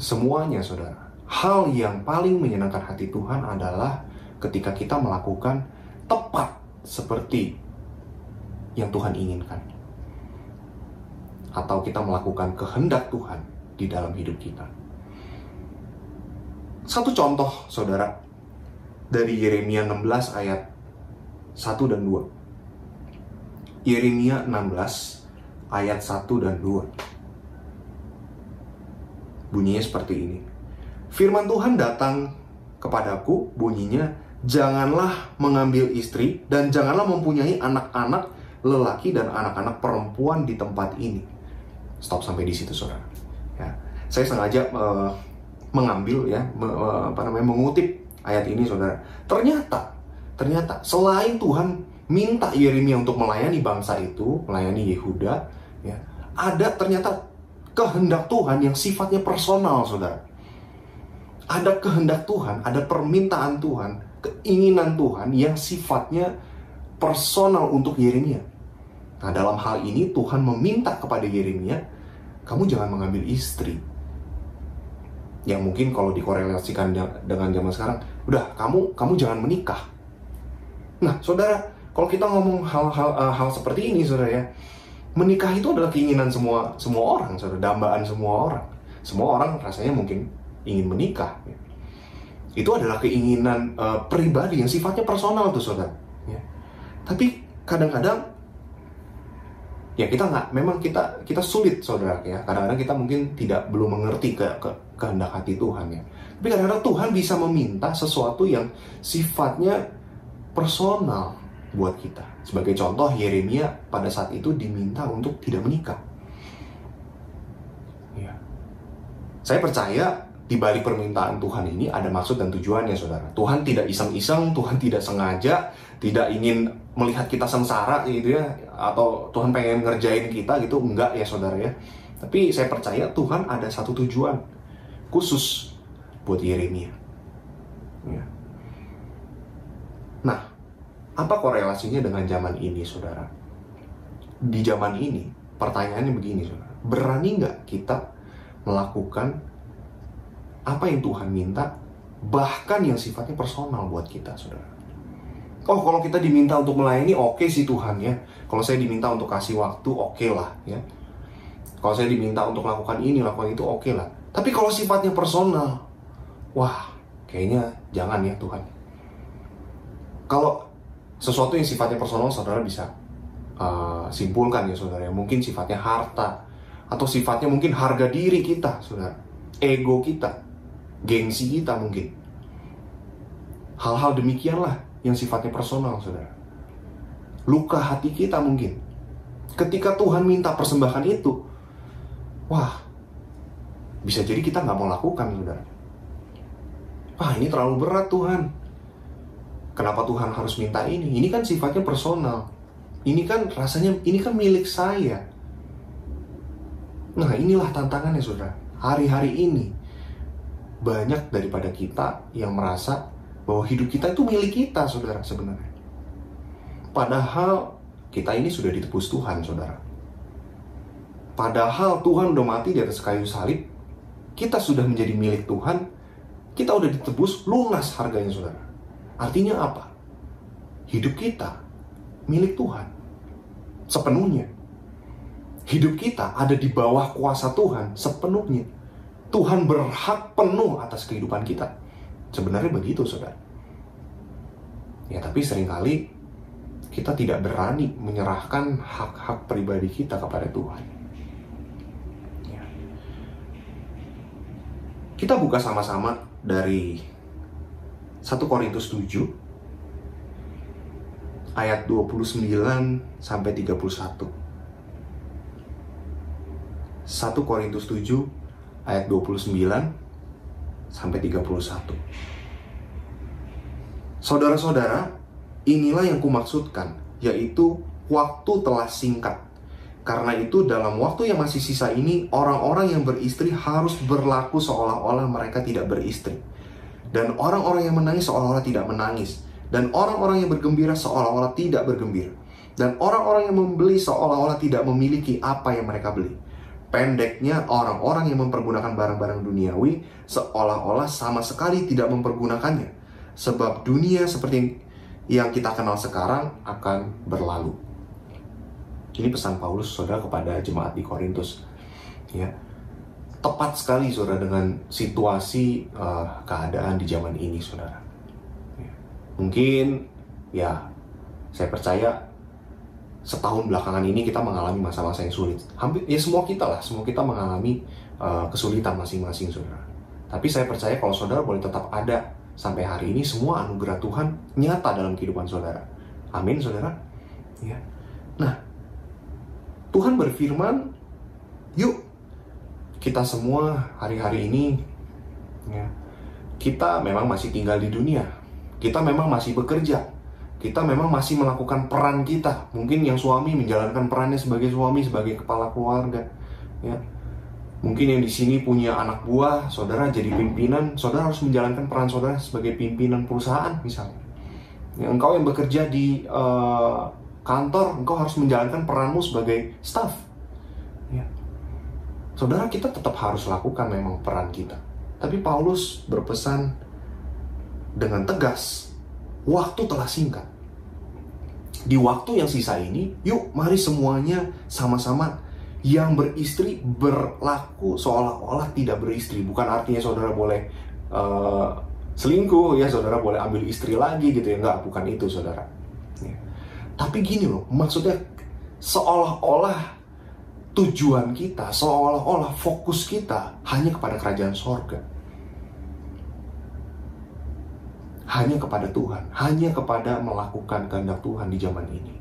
semuanya, saudara, hal yang paling menyenangkan hati Tuhan adalah ketika kita melakukan tepat seperti yang Tuhan inginkan. Atau kita melakukan kehendak Tuhan di dalam hidup kita. Satu contoh, saudara, dari Yeremia 16 ayat 1 dan 2. Yeremia 16 ayat 1 dan 2. Bunyinya seperti ini. Firman Tuhan datang kepadaku, bunyinya, janganlah mengambil istri dan janganlah mempunyai anak-anak lelaki dan anak-anak perempuan di tempat ini. Stop sampai di situ, saudara. Ya, saya sengaja uh, mengambil ya apa namanya mengutip ayat ini saudara. Ternyata ternyata selain Tuhan minta Yeremia untuk melayani bangsa itu, melayani Yehuda, ya, ada ternyata kehendak Tuhan yang sifatnya personal, saudara. Ada kehendak Tuhan, ada permintaan Tuhan, keinginan Tuhan yang sifatnya personal untuk Yeremia. Nah, dalam hal ini Tuhan meminta kepada Yeremia, kamu jangan mengambil istri, yang mungkin kalau dikorelasikan dengan zaman sekarang, udah kamu kamu jangan menikah. Nah, saudara, kalau kita ngomong hal-hal uh, hal seperti ini, saudara ya, menikah itu adalah keinginan semua semua orang, saudara, dambaan semua orang. Semua orang rasanya mungkin ingin menikah. Ya. Itu adalah keinginan uh, pribadi yang sifatnya personal tuh, saudara. Ya. Tapi kadang-kadang ya kita nggak memang kita kita sulit saudara ya. Kadang-kadang kita mungkin tidak belum mengerti ke, ke kehendak hati Tuhan ya. Tapi kadang-kadang Tuhan bisa meminta sesuatu yang sifatnya personal buat kita. Sebagai contoh Yeremia pada saat itu diminta untuk tidak menikah. Ya. Saya percaya di balik permintaan Tuhan ini ada maksud dan tujuannya saudara. Tuhan tidak iseng-iseng Tuhan tidak sengaja tidak ingin melihat kita sengsara gitu ya atau Tuhan pengen ngerjain kita gitu enggak ya saudara ya. Tapi saya percaya Tuhan ada satu tujuan khusus buat Yeremia. Ya. nah apa korelasinya dengan zaman ini saudara? Di zaman ini pertanyaannya begini saudara. Berani nggak kita melakukan apa yang Tuhan minta bahkan yang sifatnya personal buat kita saudara oh kalau kita diminta untuk melayani oke okay sih Tuhan ya. Kalau saya diminta untuk kasih waktu oke okay lah ya. Kalau saya diminta untuk lakukan ini lakukan itu oke okay lah. Tapi kalau sifatnya personal wah kayaknya jangan ya Tuhan. Kalau sesuatu yang sifatnya personal saudara bisa uh, simpulkan ya saudara mungkin sifatnya harta atau sifatnya mungkin harga diri kita saudara. Ego kita gengsi kita mungkin. Hal-hal demikianlah yang sifatnya personal, saudara. Luka hati kita mungkin. Ketika Tuhan minta persembahan itu, wah, bisa jadi kita nggak mau lakukan, saudara. Wah, ini terlalu berat Tuhan. Kenapa Tuhan harus minta ini? Ini kan sifatnya personal. Ini kan rasanya, ini kan milik saya. Nah, inilah tantangannya, saudara. Hari-hari ini, banyak daripada kita yang merasa bahwa hidup kita itu milik kita, saudara, sebenarnya. Padahal kita ini sudah ditebus Tuhan, saudara. Padahal Tuhan udah mati di atas kayu salib, kita sudah menjadi milik Tuhan, kita udah ditebus lunas harganya, saudara. Artinya apa? Hidup kita milik Tuhan sepenuhnya. Hidup kita ada di bawah kuasa Tuhan sepenuhnya. Tuhan berhak penuh atas kehidupan kita. Sebenarnya begitu, saudara. Ya, tapi sering kali kita tidak berani menyerahkan hak-hak pribadi kita kepada Tuhan. Ya. Kita buka sama-sama dari 1 Korintus 7 ayat 29 sampai 31. 1 Korintus 7 ayat 29 sampai 31. Saudara-saudara, inilah yang kumaksudkan, yaitu waktu telah singkat. Karena itu dalam waktu yang masih sisa ini, orang-orang yang beristri harus berlaku seolah-olah mereka tidak beristri. Dan orang-orang yang menangis seolah-olah tidak menangis. Dan orang-orang yang bergembira seolah-olah tidak bergembira. Dan orang-orang yang membeli seolah-olah tidak memiliki apa yang mereka beli. Pendeknya, orang-orang yang mempergunakan barang-barang duniawi seolah-olah sama sekali tidak mempergunakannya sebab dunia seperti yang kita kenal sekarang akan berlalu. Ini pesan Paulus saudara kepada jemaat di Korintus. Ya. Tepat sekali saudara dengan situasi uh, keadaan di zaman ini saudara. Ya. Mungkin ya saya percaya setahun belakangan ini kita mengalami masa-masa yang sulit. Hampir ya semua kita lah, semua kita mengalami uh, kesulitan masing-masing saudara. Tapi saya percaya kalau saudara boleh tetap ada sampai hari ini semua anugerah Tuhan nyata dalam kehidupan saudara. Amin, saudara. Ya. Nah, Tuhan berfirman, yuk kita semua hari-hari ini, ya, kita memang masih tinggal di dunia, kita memang masih bekerja, kita memang masih melakukan peran kita. Mungkin yang suami menjalankan perannya sebagai suami, sebagai kepala keluarga, ya Mungkin yang di sini punya anak buah, saudara jadi pimpinan, saudara harus menjalankan peran saudara sebagai pimpinan perusahaan misalnya. Ya, engkau yang bekerja di uh, kantor, engkau harus menjalankan peranmu sebagai staff. Ya. Saudara kita tetap harus lakukan memang peran kita. Tapi Paulus berpesan dengan tegas, waktu telah singkat. Di waktu yang sisa ini, yuk mari semuanya sama-sama yang beristri berlaku seolah-olah tidak beristri. Bukan artinya saudara boleh uh, selingkuh ya, saudara boleh ambil istri lagi gitu ya. Enggak, bukan itu saudara. Ya. Tapi gini loh, maksudnya seolah-olah tujuan kita, seolah-olah fokus kita hanya kepada kerajaan sorga. Hanya kepada Tuhan, hanya kepada melakukan kehendak Tuhan di zaman ini.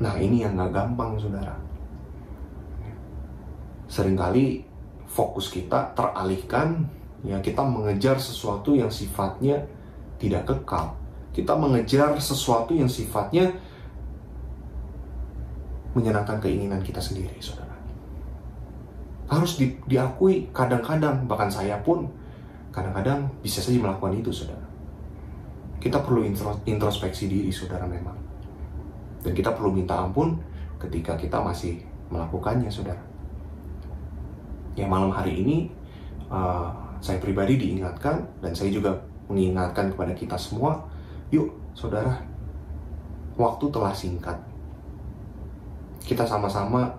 Nah ini yang gak gampang saudara. Seringkali fokus kita teralihkan ya kita mengejar sesuatu yang sifatnya tidak kekal. Kita mengejar sesuatu yang sifatnya menyenangkan keinginan kita sendiri saudara. Harus di, diakui kadang-kadang bahkan saya pun kadang-kadang bisa saja melakukan itu saudara. Kita perlu introspeksi diri saudara memang. Dan kita perlu minta ampun ketika kita masih melakukannya saudara. Ya malam hari ini uh, saya pribadi diingatkan dan saya juga mengingatkan kepada kita semua, yuk saudara, waktu telah singkat. Kita sama-sama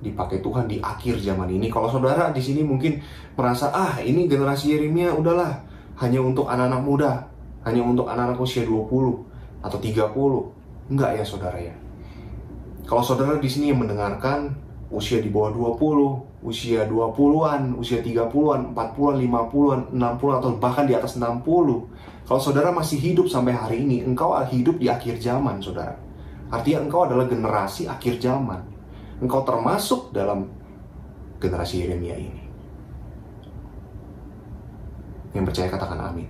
dipakai Tuhan di akhir zaman ini. Kalau saudara di sini mungkin merasa ah ini generasi Yeremia udahlah hanya untuk anak-anak muda, hanya untuk anak-anak usia 20 atau 30. Enggak ya saudara ya. Kalau saudara di sini yang mendengarkan usia di bawah 20, usia 20-an, usia 30-an, 40-an, 50-an, 60 atau bahkan di atas 60. Kalau saudara masih hidup sampai hari ini, engkau hidup di akhir zaman, saudara. Artinya engkau adalah generasi akhir zaman. Engkau termasuk dalam generasi Yeremia ini. Yang percaya katakan amin.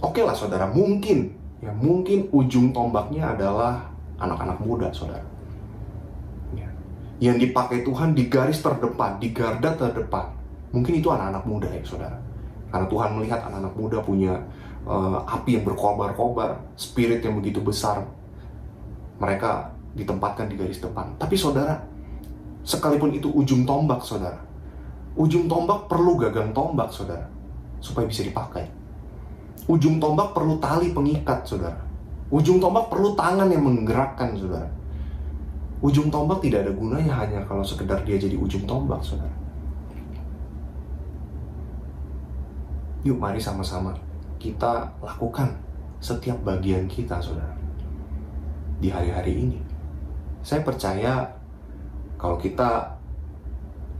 Oke lah saudara, mungkin ya mungkin ujung tombaknya adalah anak-anak muda, saudara yang dipakai Tuhan di garis terdepan, di garda terdepan. Mungkin itu anak-anak muda ya saudara. Karena Tuhan melihat anak-anak muda punya uh, api yang berkobar-kobar, spirit yang begitu besar. Mereka ditempatkan di garis depan. Tapi saudara, sekalipun itu ujung tombak saudara, ujung tombak perlu gagang tombak saudara, supaya bisa dipakai. Ujung tombak perlu tali pengikat saudara. Ujung tombak perlu tangan yang menggerakkan saudara Ujung tombak tidak ada gunanya hanya kalau sekedar dia jadi ujung tombak, saudara. Yuk mari sama-sama kita lakukan setiap bagian kita, saudara, di hari-hari ini. Saya percaya kalau kita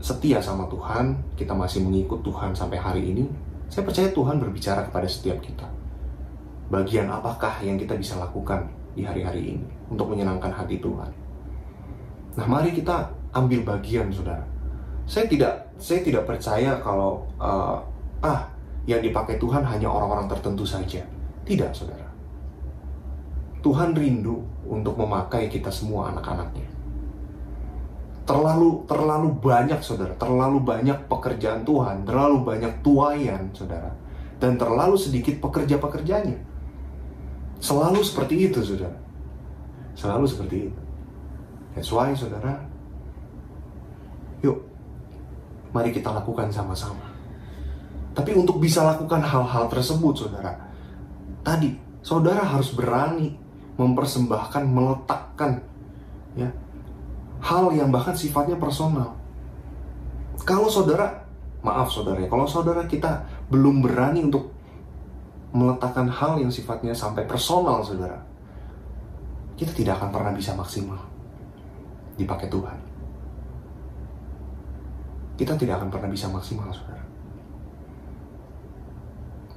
setia sama Tuhan, kita masih mengikut Tuhan sampai hari ini, saya percaya Tuhan berbicara kepada setiap kita. Bagian apakah yang kita bisa lakukan di hari-hari ini untuk menyenangkan hati Tuhan? Nah, mari kita ambil bagian, saudara. Saya tidak, saya tidak percaya kalau uh, ah yang dipakai Tuhan hanya orang-orang tertentu saja. Tidak, saudara. Tuhan rindu untuk memakai kita semua anak-anaknya. Terlalu terlalu banyak, saudara. Terlalu banyak pekerjaan Tuhan, terlalu banyak tuayan, saudara, dan terlalu sedikit pekerja-pekerjanya. Selalu seperti itu, saudara. Selalu seperti itu. That's why, saudara, yuk, mari kita lakukan sama-sama. Tapi untuk bisa lakukan hal-hal tersebut, saudara, tadi saudara harus berani mempersembahkan, meletakkan, ya, hal yang bahkan sifatnya personal. Kalau saudara, maaf saudara, ya, kalau saudara kita belum berani untuk meletakkan hal yang sifatnya sampai personal, saudara, kita tidak akan pernah bisa maksimal dipakai Tuhan. Kita tidak akan pernah bisa maksimal, saudara.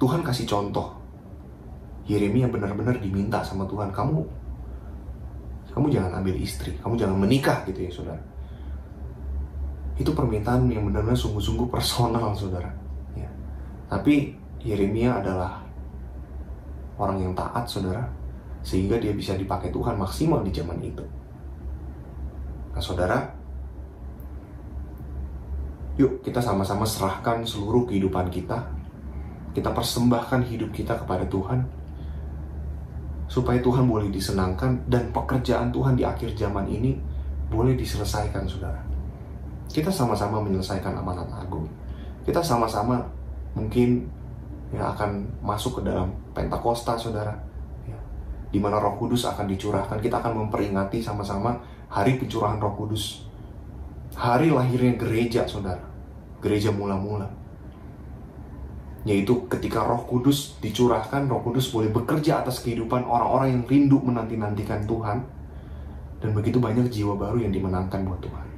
Tuhan kasih contoh. Yeremia benar-benar diminta sama Tuhan, kamu kamu jangan ambil istri, kamu jangan menikah gitu ya, saudara. Itu permintaan yang benar-benar sungguh-sungguh personal, saudara. Ya. Tapi Yeremia adalah orang yang taat, saudara, sehingga dia bisa dipakai Tuhan maksimal di zaman itu. Nah, saudara, yuk kita sama-sama serahkan seluruh kehidupan kita. Kita persembahkan hidup kita kepada Tuhan, supaya Tuhan boleh disenangkan dan pekerjaan Tuhan di akhir zaman ini boleh diselesaikan, saudara. Kita sama-sama menyelesaikan amanat agung. Kita sama-sama mungkin ya akan masuk ke dalam Pentakosta, saudara. Ya, di mana Roh Kudus akan dicurahkan. Kita akan memperingati sama-sama hari pencurahan Roh Kudus. Hari lahirnya gereja, saudara. Gereja mula-mula. Yaitu ketika Roh Kudus dicurahkan, Roh Kudus boleh bekerja atas kehidupan orang-orang yang rindu menanti-nantikan Tuhan. Dan begitu banyak jiwa baru yang dimenangkan buat Tuhan.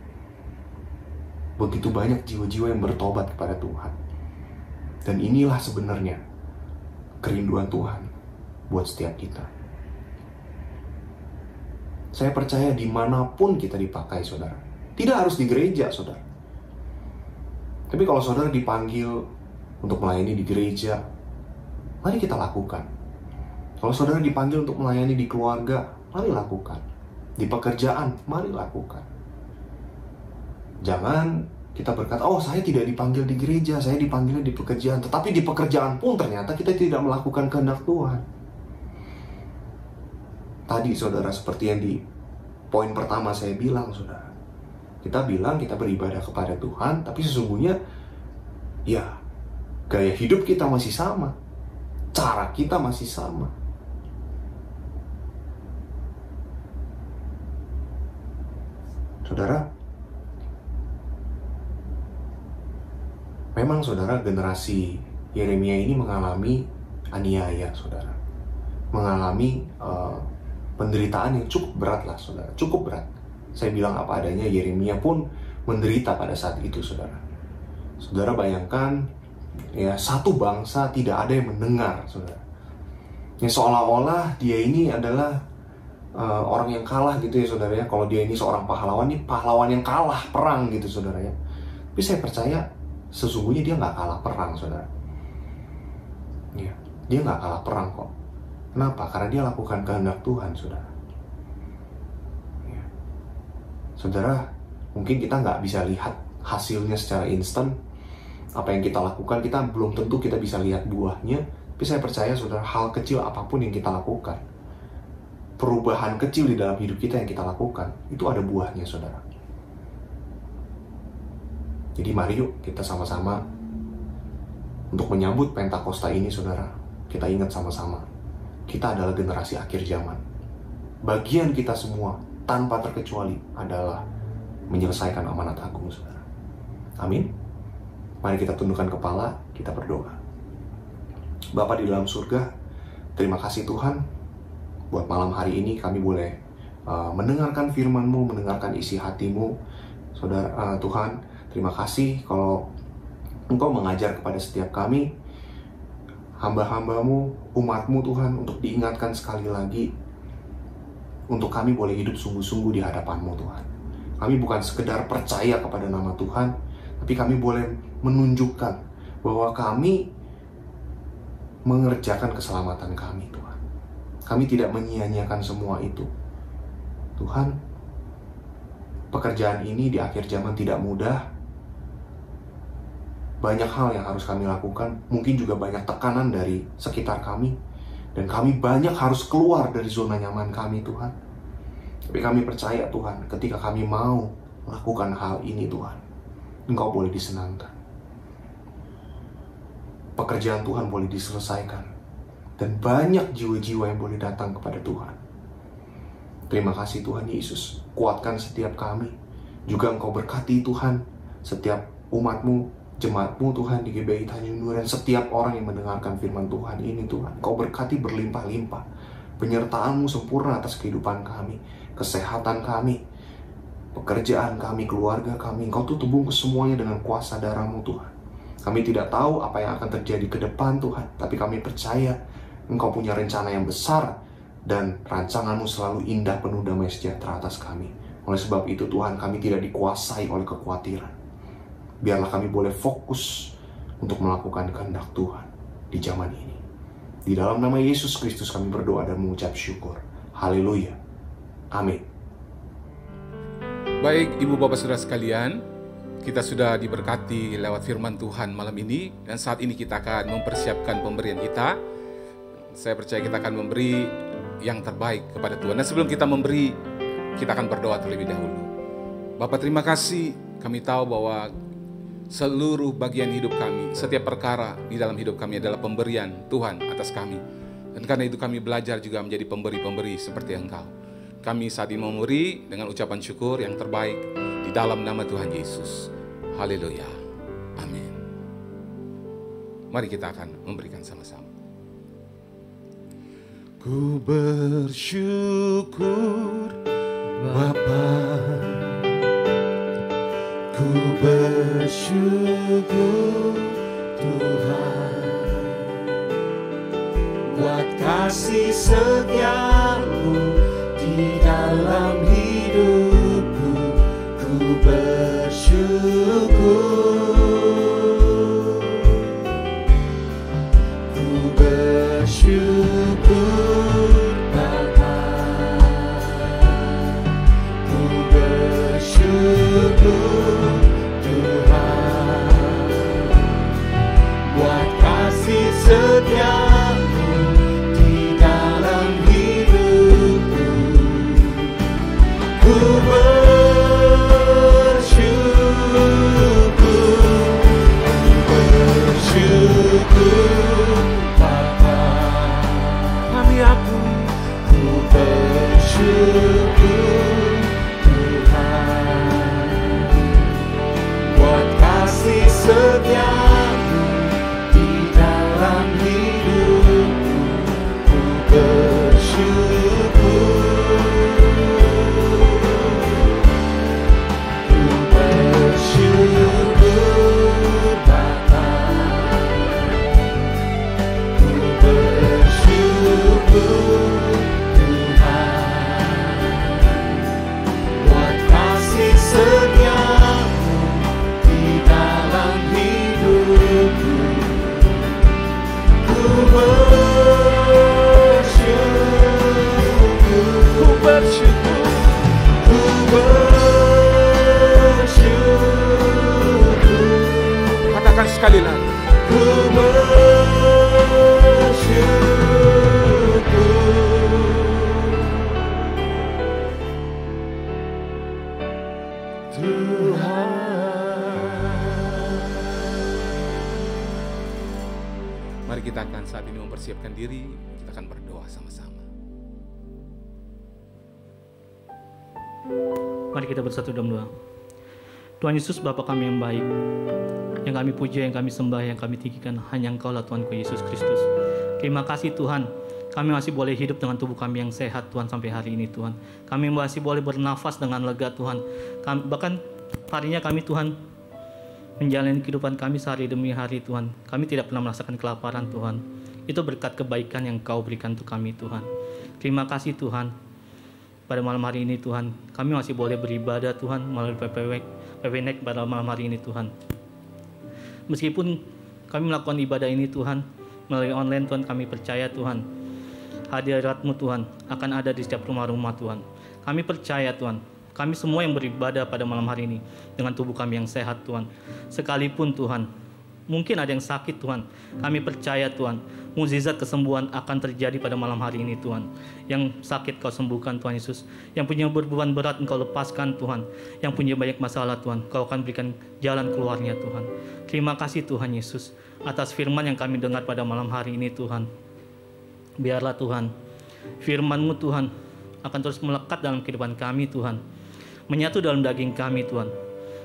Begitu banyak jiwa-jiwa yang bertobat kepada Tuhan. Dan inilah sebenarnya kerinduan Tuhan buat setiap kita. Saya percaya di mana pun kita dipakai, saudara. Tidak harus di gereja, saudara. Tapi kalau saudara dipanggil untuk melayani di gereja, mari kita lakukan. Kalau saudara dipanggil untuk melayani di keluarga, mari lakukan. Di pekerjaan, mari lakukan. Jangan kita berkata, oh saya tidak dipanggil di gereja, saya dipanggil di pekerjaan. Tetapi di pekerjaan pun ternyata kita tidak melakukan kehendak Tuhan. Tadi saudara seperti yang di poin pertama saya bilang saudara. Kita bilang kita beribadah kepada Tuhan, tapi sesungguhnya ya gaya hidup kita masih sama. Cara kita masih sama. Saudara, memang saudara generasi Yeremia ini mengalami aniaya, saudara. Mengalami uh, penderitaan yang cukup berat lah, saudara. Cukup berat. Saya bilang apa adanya, Yeremia pun menderita pada saat itu, saudara. Saudara bayangkan, ya satu bangsa tidak ada yang mendengar, saudara. Ya seolah-olah dia ini adalah uh, orang yang kalah gitu ya, saudara ya. Kalau dia ini seorang pahlawan, ini pahlawan yang kalah perang gitu, saudara ya. Tapi saya percaya sesungguhnya dia nggak kalah perang, saudara. Ya, dia nggak kalah perang kok. Kenapa? Karena dia lakukan kehendak Tuhan, saudara. Ya. Saudara, mungkin kita nggak bisa lihat hasilnya secara instan. Apa yang kita lakukan, kita belum tentu kita bisa lihat buahnya. Tapi saya percaya, saudara, hal kecil apa pun yang kita lakukan, perubahan kecil di dalam hidup kita yang kita lakukan, itu ada buahnya, saudara. Jadi mari yuk kita sama-sama untuk menyambut Pentakosta ini, saudara. Kita ingat sama-sama, kita adalah generasi akhir zaman. Bagian kita semua tanpa terkecuali adalah menyelesaikan amanat agung, saudara. Amin. Mari kita tundukkan kepala, kita berdoa. Bapa di dalam surga, terima kasih Tuhan buat malam hari ini kami boleh uh, mendengarkan firman-Mu, mendengarkan isi hatimu. Saudara uh, Tuhan, terima kasih kalau Engkau mengajar kepada setiap kami, hamba-hambamu, umatmu Tuhan, untuk diingatkan sekali lagi, untuk kami boleh hidup sungguh-sungguh di hadapanmu Tuhan. Kami bukan sekedar percaya kepada nama Tuhan, tapi kami boleh menunjukkan bahwa kami mengerjakan keselamatan kami, Tuhan. Kami tidak menyia-nyiakan semua itu. Tuhan, pekerjaan ini di akhir zaman tidak mudah. Banyak hal yang harus kami lakukan, mungkin juga banyak tekanan dari sekitar kami, dan kami banyak harus keluar dari zona nyaman kami, Tuhan. Tapi kami percaya, Tuhan, ketika kami mau melakukan hal ini, Tuhan, Engkau boleh disenangkan pekerjaan Tuhan boleh diselesaikan dan banyak jiwa-jiwa yang boleh datang kepada Tuhan. Terima kasih Tuhan Yesus, kuatkan setiap kami. Juga Engkau berkati Tuhan setiap umatmu, jemaatmu Tuhan di GBI Tanjung Duren, setiap orang yang mendengarkan firman Tuhan ini Tuhan. Engkau berkati berlimpah-limpah. Penyertaanmu sempurna atas kehidupan kami, kesehatan kami, pekerjaan kami, keluarga kami. Engkau tutup bungkus semuanya dengan kuasa darahmu Tuhan. Kami tidak tahu apa yang akan terjadi ke depan Tuhan, tapi kami percaya Engkau punya rencana yang besar dan rancanganmu selalu indah penuh damai sejahtera atas kami. Oleh sebab itu Tuhan kami tidak dikuasai oleh kekhawatiran. Biarlah kami boleh fokus untuk melakukan kehendak Tuhan di zaman ini. Di dalam nama Yesus Kristus kami berdoa dan mengucap syukur. Haleluya. Amin. Baik, Ibu Bapak Saudara sekalian, kita sudah diberkati lewat firman Tuhan malam ini dan saat ini kita akan mempersiapkan pemberian kita. Saya percaya kita akan memberi yang terbaik kepada Tuhan. Dan sebelum kita memberi, kita akan berdoa terlebih dahulu. Bapak terima kasih, kami tahu bahwa seluruh bagian hidup kami, setiap perkara di dalam hidup kami adalah pemberian Tuhan atas kami. Dan karena itu kami belajar juga menjadi pemberi-pemberi seperti Engkau. Kami saat ini memberi dengan ucapan syukur yang terbaik di dalam nama Tuhan Yesus. Haleluya. Amin. Mari kita akan memberikan sama-sama. Ku bersyukur Bapa Ku bersyukur Tuhan Buat kasih setiamu dalam hidupku Ku bersyukur Yesus Bapa kami yang baik, Yang kami puja, yang kami sembah, yang kami tinggikan hanya Engkau lah Tuhanku Yesus Kristus. Terima kasih Tuhan. Kami masih boleh hidup dengan tubuh kami yang sehat Tuhan sampai hari ini Tuhan. Kami masih boleh bernafas dengan lega Tuhan. Kami, bahkan harinya kami Tuhan menjalani kehidupan kami sehari demi hari Tuhan. Kami tidak pernah merasakan kelaparan Tuhan. Itu berkat kebaikan yang Kau berikan untuk kami Tuhan. Terima kasih Tuhan. Pada malam hari ini Tuhan, kami masih boleh beribadah Tuhan melalui PPW, PPNEK pada malam hari ini Tuhan. Meskipun kami melakukan ibadah ini Tuhan, melalui online Tuhan kami percaya Tuhan, hadiratmu Tuhan akan ada di setiap rumah-rumah Tuhan. Kami percaya Tuhan, kami semua yang beribadah pada malam hari ini dengan tubuh kami yang sehat Tuhan. Sekalipun Tuhan, mungkin ada yang sakit Tuhan, kami percaya Tuhan, mukjizat kesembuhan akan terjadi pada malam hari ini Tuhan. Yang sakit kau sembuhkan Tuhan Yesus. Yang punya beban berat engkau lepaskan Tuhan. Yang punya banyak masalah Tuhan, kau akan berikan jalan keluarnya Tuhan. Terima kasih Tuhan Yesus atas firman yang kami dengar pada malam hari ini Tuhan. Biarlah Tuhan, firman-Mu Tuhan akan terus melekat dalam kehidupan kami Tuhan. Menyatu dalam daging kami Tuhan.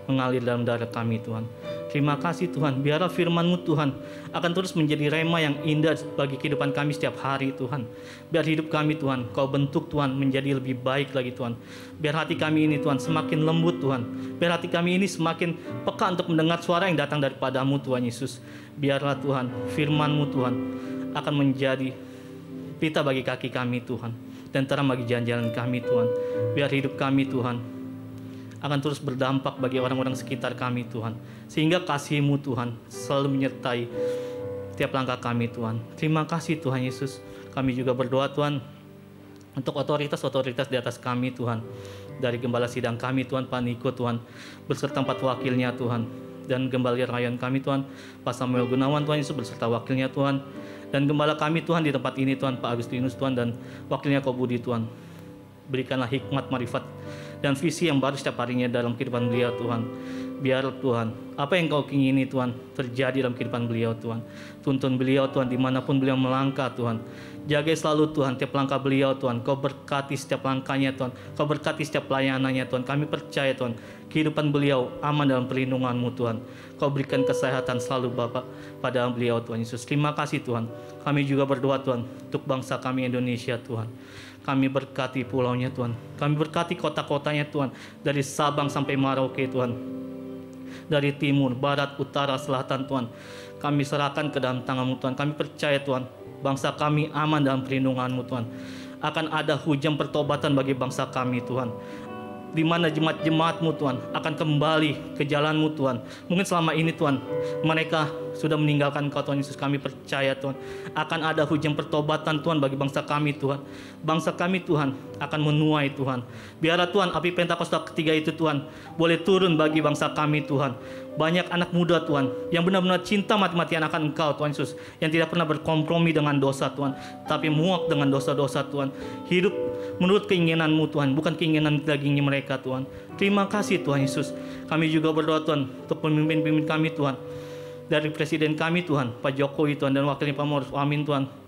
Mengalir dalam darah kami Tuhan. Terima kasih Tuhan, biarlah firman-Mu Tuhan akan terus menjadi rema yang indah bagi kehidupan kami setiap hari Tuhan. Biar hidup kami Tuhan, Kau bentuk Tuhan menjadi lebih baik lagi Tuhan. Biar hati kami ini Tuhan semakin lembut Tuhan. Biar hati kami ini semakin peka untuk mendengar suara yang datang daripadamu Tuhan Yesus. Biarlah Tuhan, firman-Mu Tuhan akan menjadi pita bagi kaki kami Tuhan. Dan terang bagi jalan-jalan kami Tuhan. Biar hidup kami Tuhan akan terus berdampak bagi orang-orang sekitar kami Tuhan. Sehingga kasih-Mu Tuhan selalu menyertai tiap langkah kami Tuhan. Terima kasih Tuhan Yesus. Kami juga berdoa Tuhan untuk otoritas-otoritas di atas kami Tuhan. Dari gembala sidang kami Tuhan, Pak Niko Tuhan, beserta empat wakilnya Tuhan. Dan gembala rayon kami Tuhan, Pak Samuel Gunawan Tuhan Yesus beserta wakilnya Tuhan. Dan gembala kami Tuhan di tempat ini Tuhan, Pak Agustinus Tuhan dan wakilnya Budi Tuhan. Berikanlah hikmat, marifat, dan visi yang baru setiap harinya dalam kehidupan beliau Tuhan. Biar Tuhan, apa yang kau ingini Tuhan terjadi dalam kehidupan beliau Tuhan. Tuntun beliau Tuhan di mana pun beliau melangkah Tuhan. Jaga selalu Tuhan tiap langkah beliau Tuhan. Kau berkati setiap langkahnya Tuhan. Kau berkati setiap pelayanannya Tuhan. Kami percaya Tuhan kehidupan beliau aman dalam perlindunganmu Tuhan. Kau berikan kesehatan selalu Bapak pada beliau Tuhan Yesus. Terima kasih Tuhan. Kami juga berdoa Tuhan untuk bangsa kami Indonesia Tuhan. Kami berkati pulaunya Tuhan. Kami berkati kota-kotanya Tuhan. Dari Sabang sampai Merauke Tuhan. Dari timur, barat, utara, selatan Tuhan. Kami serahkan ke dalam tanganmu Tuhan. Kami percaya Tuhan. Bangsa kami aman dalam perlindunganmu Tuhan. Akan ada hujan pertobatan bagi bangsa kami Tuhan di mana jemaat-jemaatmu Tuhan akan kembali ke jalanmu Tuhan. Mungkin selama ini Tuhan mereka sudah meninggalkan Kau Tuhan Yesus. Kami percaya Tuhan akan ada hujan pertobatan Tuhan bagi bangsa kami Tuhan. Bangsa kami Tuhan akan menuai Tuhan. Biarlah Tuhan api Pentakosta ketiga itu Tuhan boleh turun bagi bangsa kami Tuhan. Banyak anak muda Tuhan yang benar-benar cinta mati-matian akan Engkau Tuhan Yesus. Yang tidak pernah berkompromi dengan dosa Tuhan. Tapi muak dengan dosa-dosa Tuhan. Hidup menurut keinginanmu Tuhan. Bukan keinginan dagingnya mereka Tuhan. Terima kasih Tuhan Yesus. Kami juga berdoa Tuhan untuk pemimpin-pemimpin kami Tuhan. Dari Presiden kami Tuhan, Pak Jokowi Tuhan dan Wakilnya Pak Maruf Amin Tuhan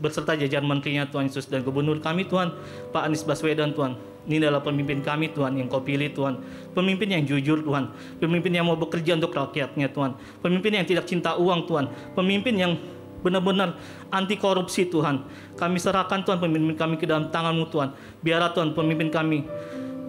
berserta jajaran menterinya Tuhan Yesus dan gubernur kami Tuhan Pak Anies Baswedan Tuhan ini adalah pemimpin kami Tuhan yang kau pilih Tuhan. Pemimpin yang jujur Tuhan. Pemimpin yang mau bekerja untuk rakyatnya Tuhan. Pemimpin yang tidak cinta uang Tuhan. Pemimpin yang benar-benar anti korupsi Tuhan. Kami serahkan Tuhan pemimpin kami ke dalam tanganmu Tuhan. Biarlah Tuhan pemimpin kami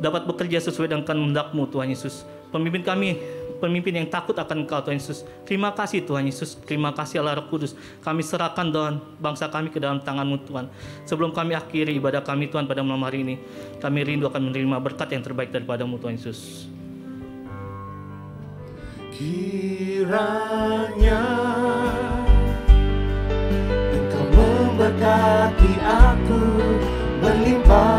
dapat bekerja sesuai dengan kehendakmu Tuhan Yesus. Pemimpin kami pemimpin yang takut akan Engkau Tuhan Yesus. Terima kasih Tuhan Yesus. Terima kasih Allah Roh Kudus. Kami serahkan Tuhan bangsa kami ke dalam tanganmu Tuhan. Sebelum kami akhiri ibadah kami Tuhan pada malam hari ini, kami rindu akan menerima berkat yang terbaik daripadamu Tuhan Yesus. Kiranya Engkau memberkati aku berlimpah-limpah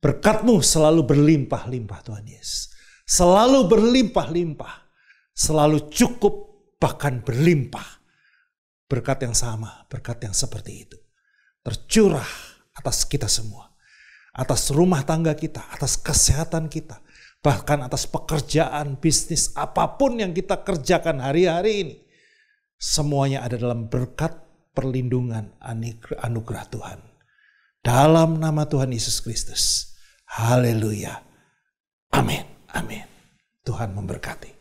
Berkatmu selalu berlimpah-limpah Tuhan Yesus. Selalu berlimpah-limpah. Selalu cukup bahkan berlimpah. Berkat yang sama, berkat yang seperti itu. Tercurah atas kita semua. Atas rumah tangga kita, atas kesehatan kita. Bahkan atas pekerjaan, bisnis, apa pun yang kita kerjakan hari-hari ini. Semuanya ada dalam berkat perlindungan anugerah Tuhan. Dalam nama Tuhan Yesus Kristus. Haleluya. Amin. Amin. Tuhan memberkati.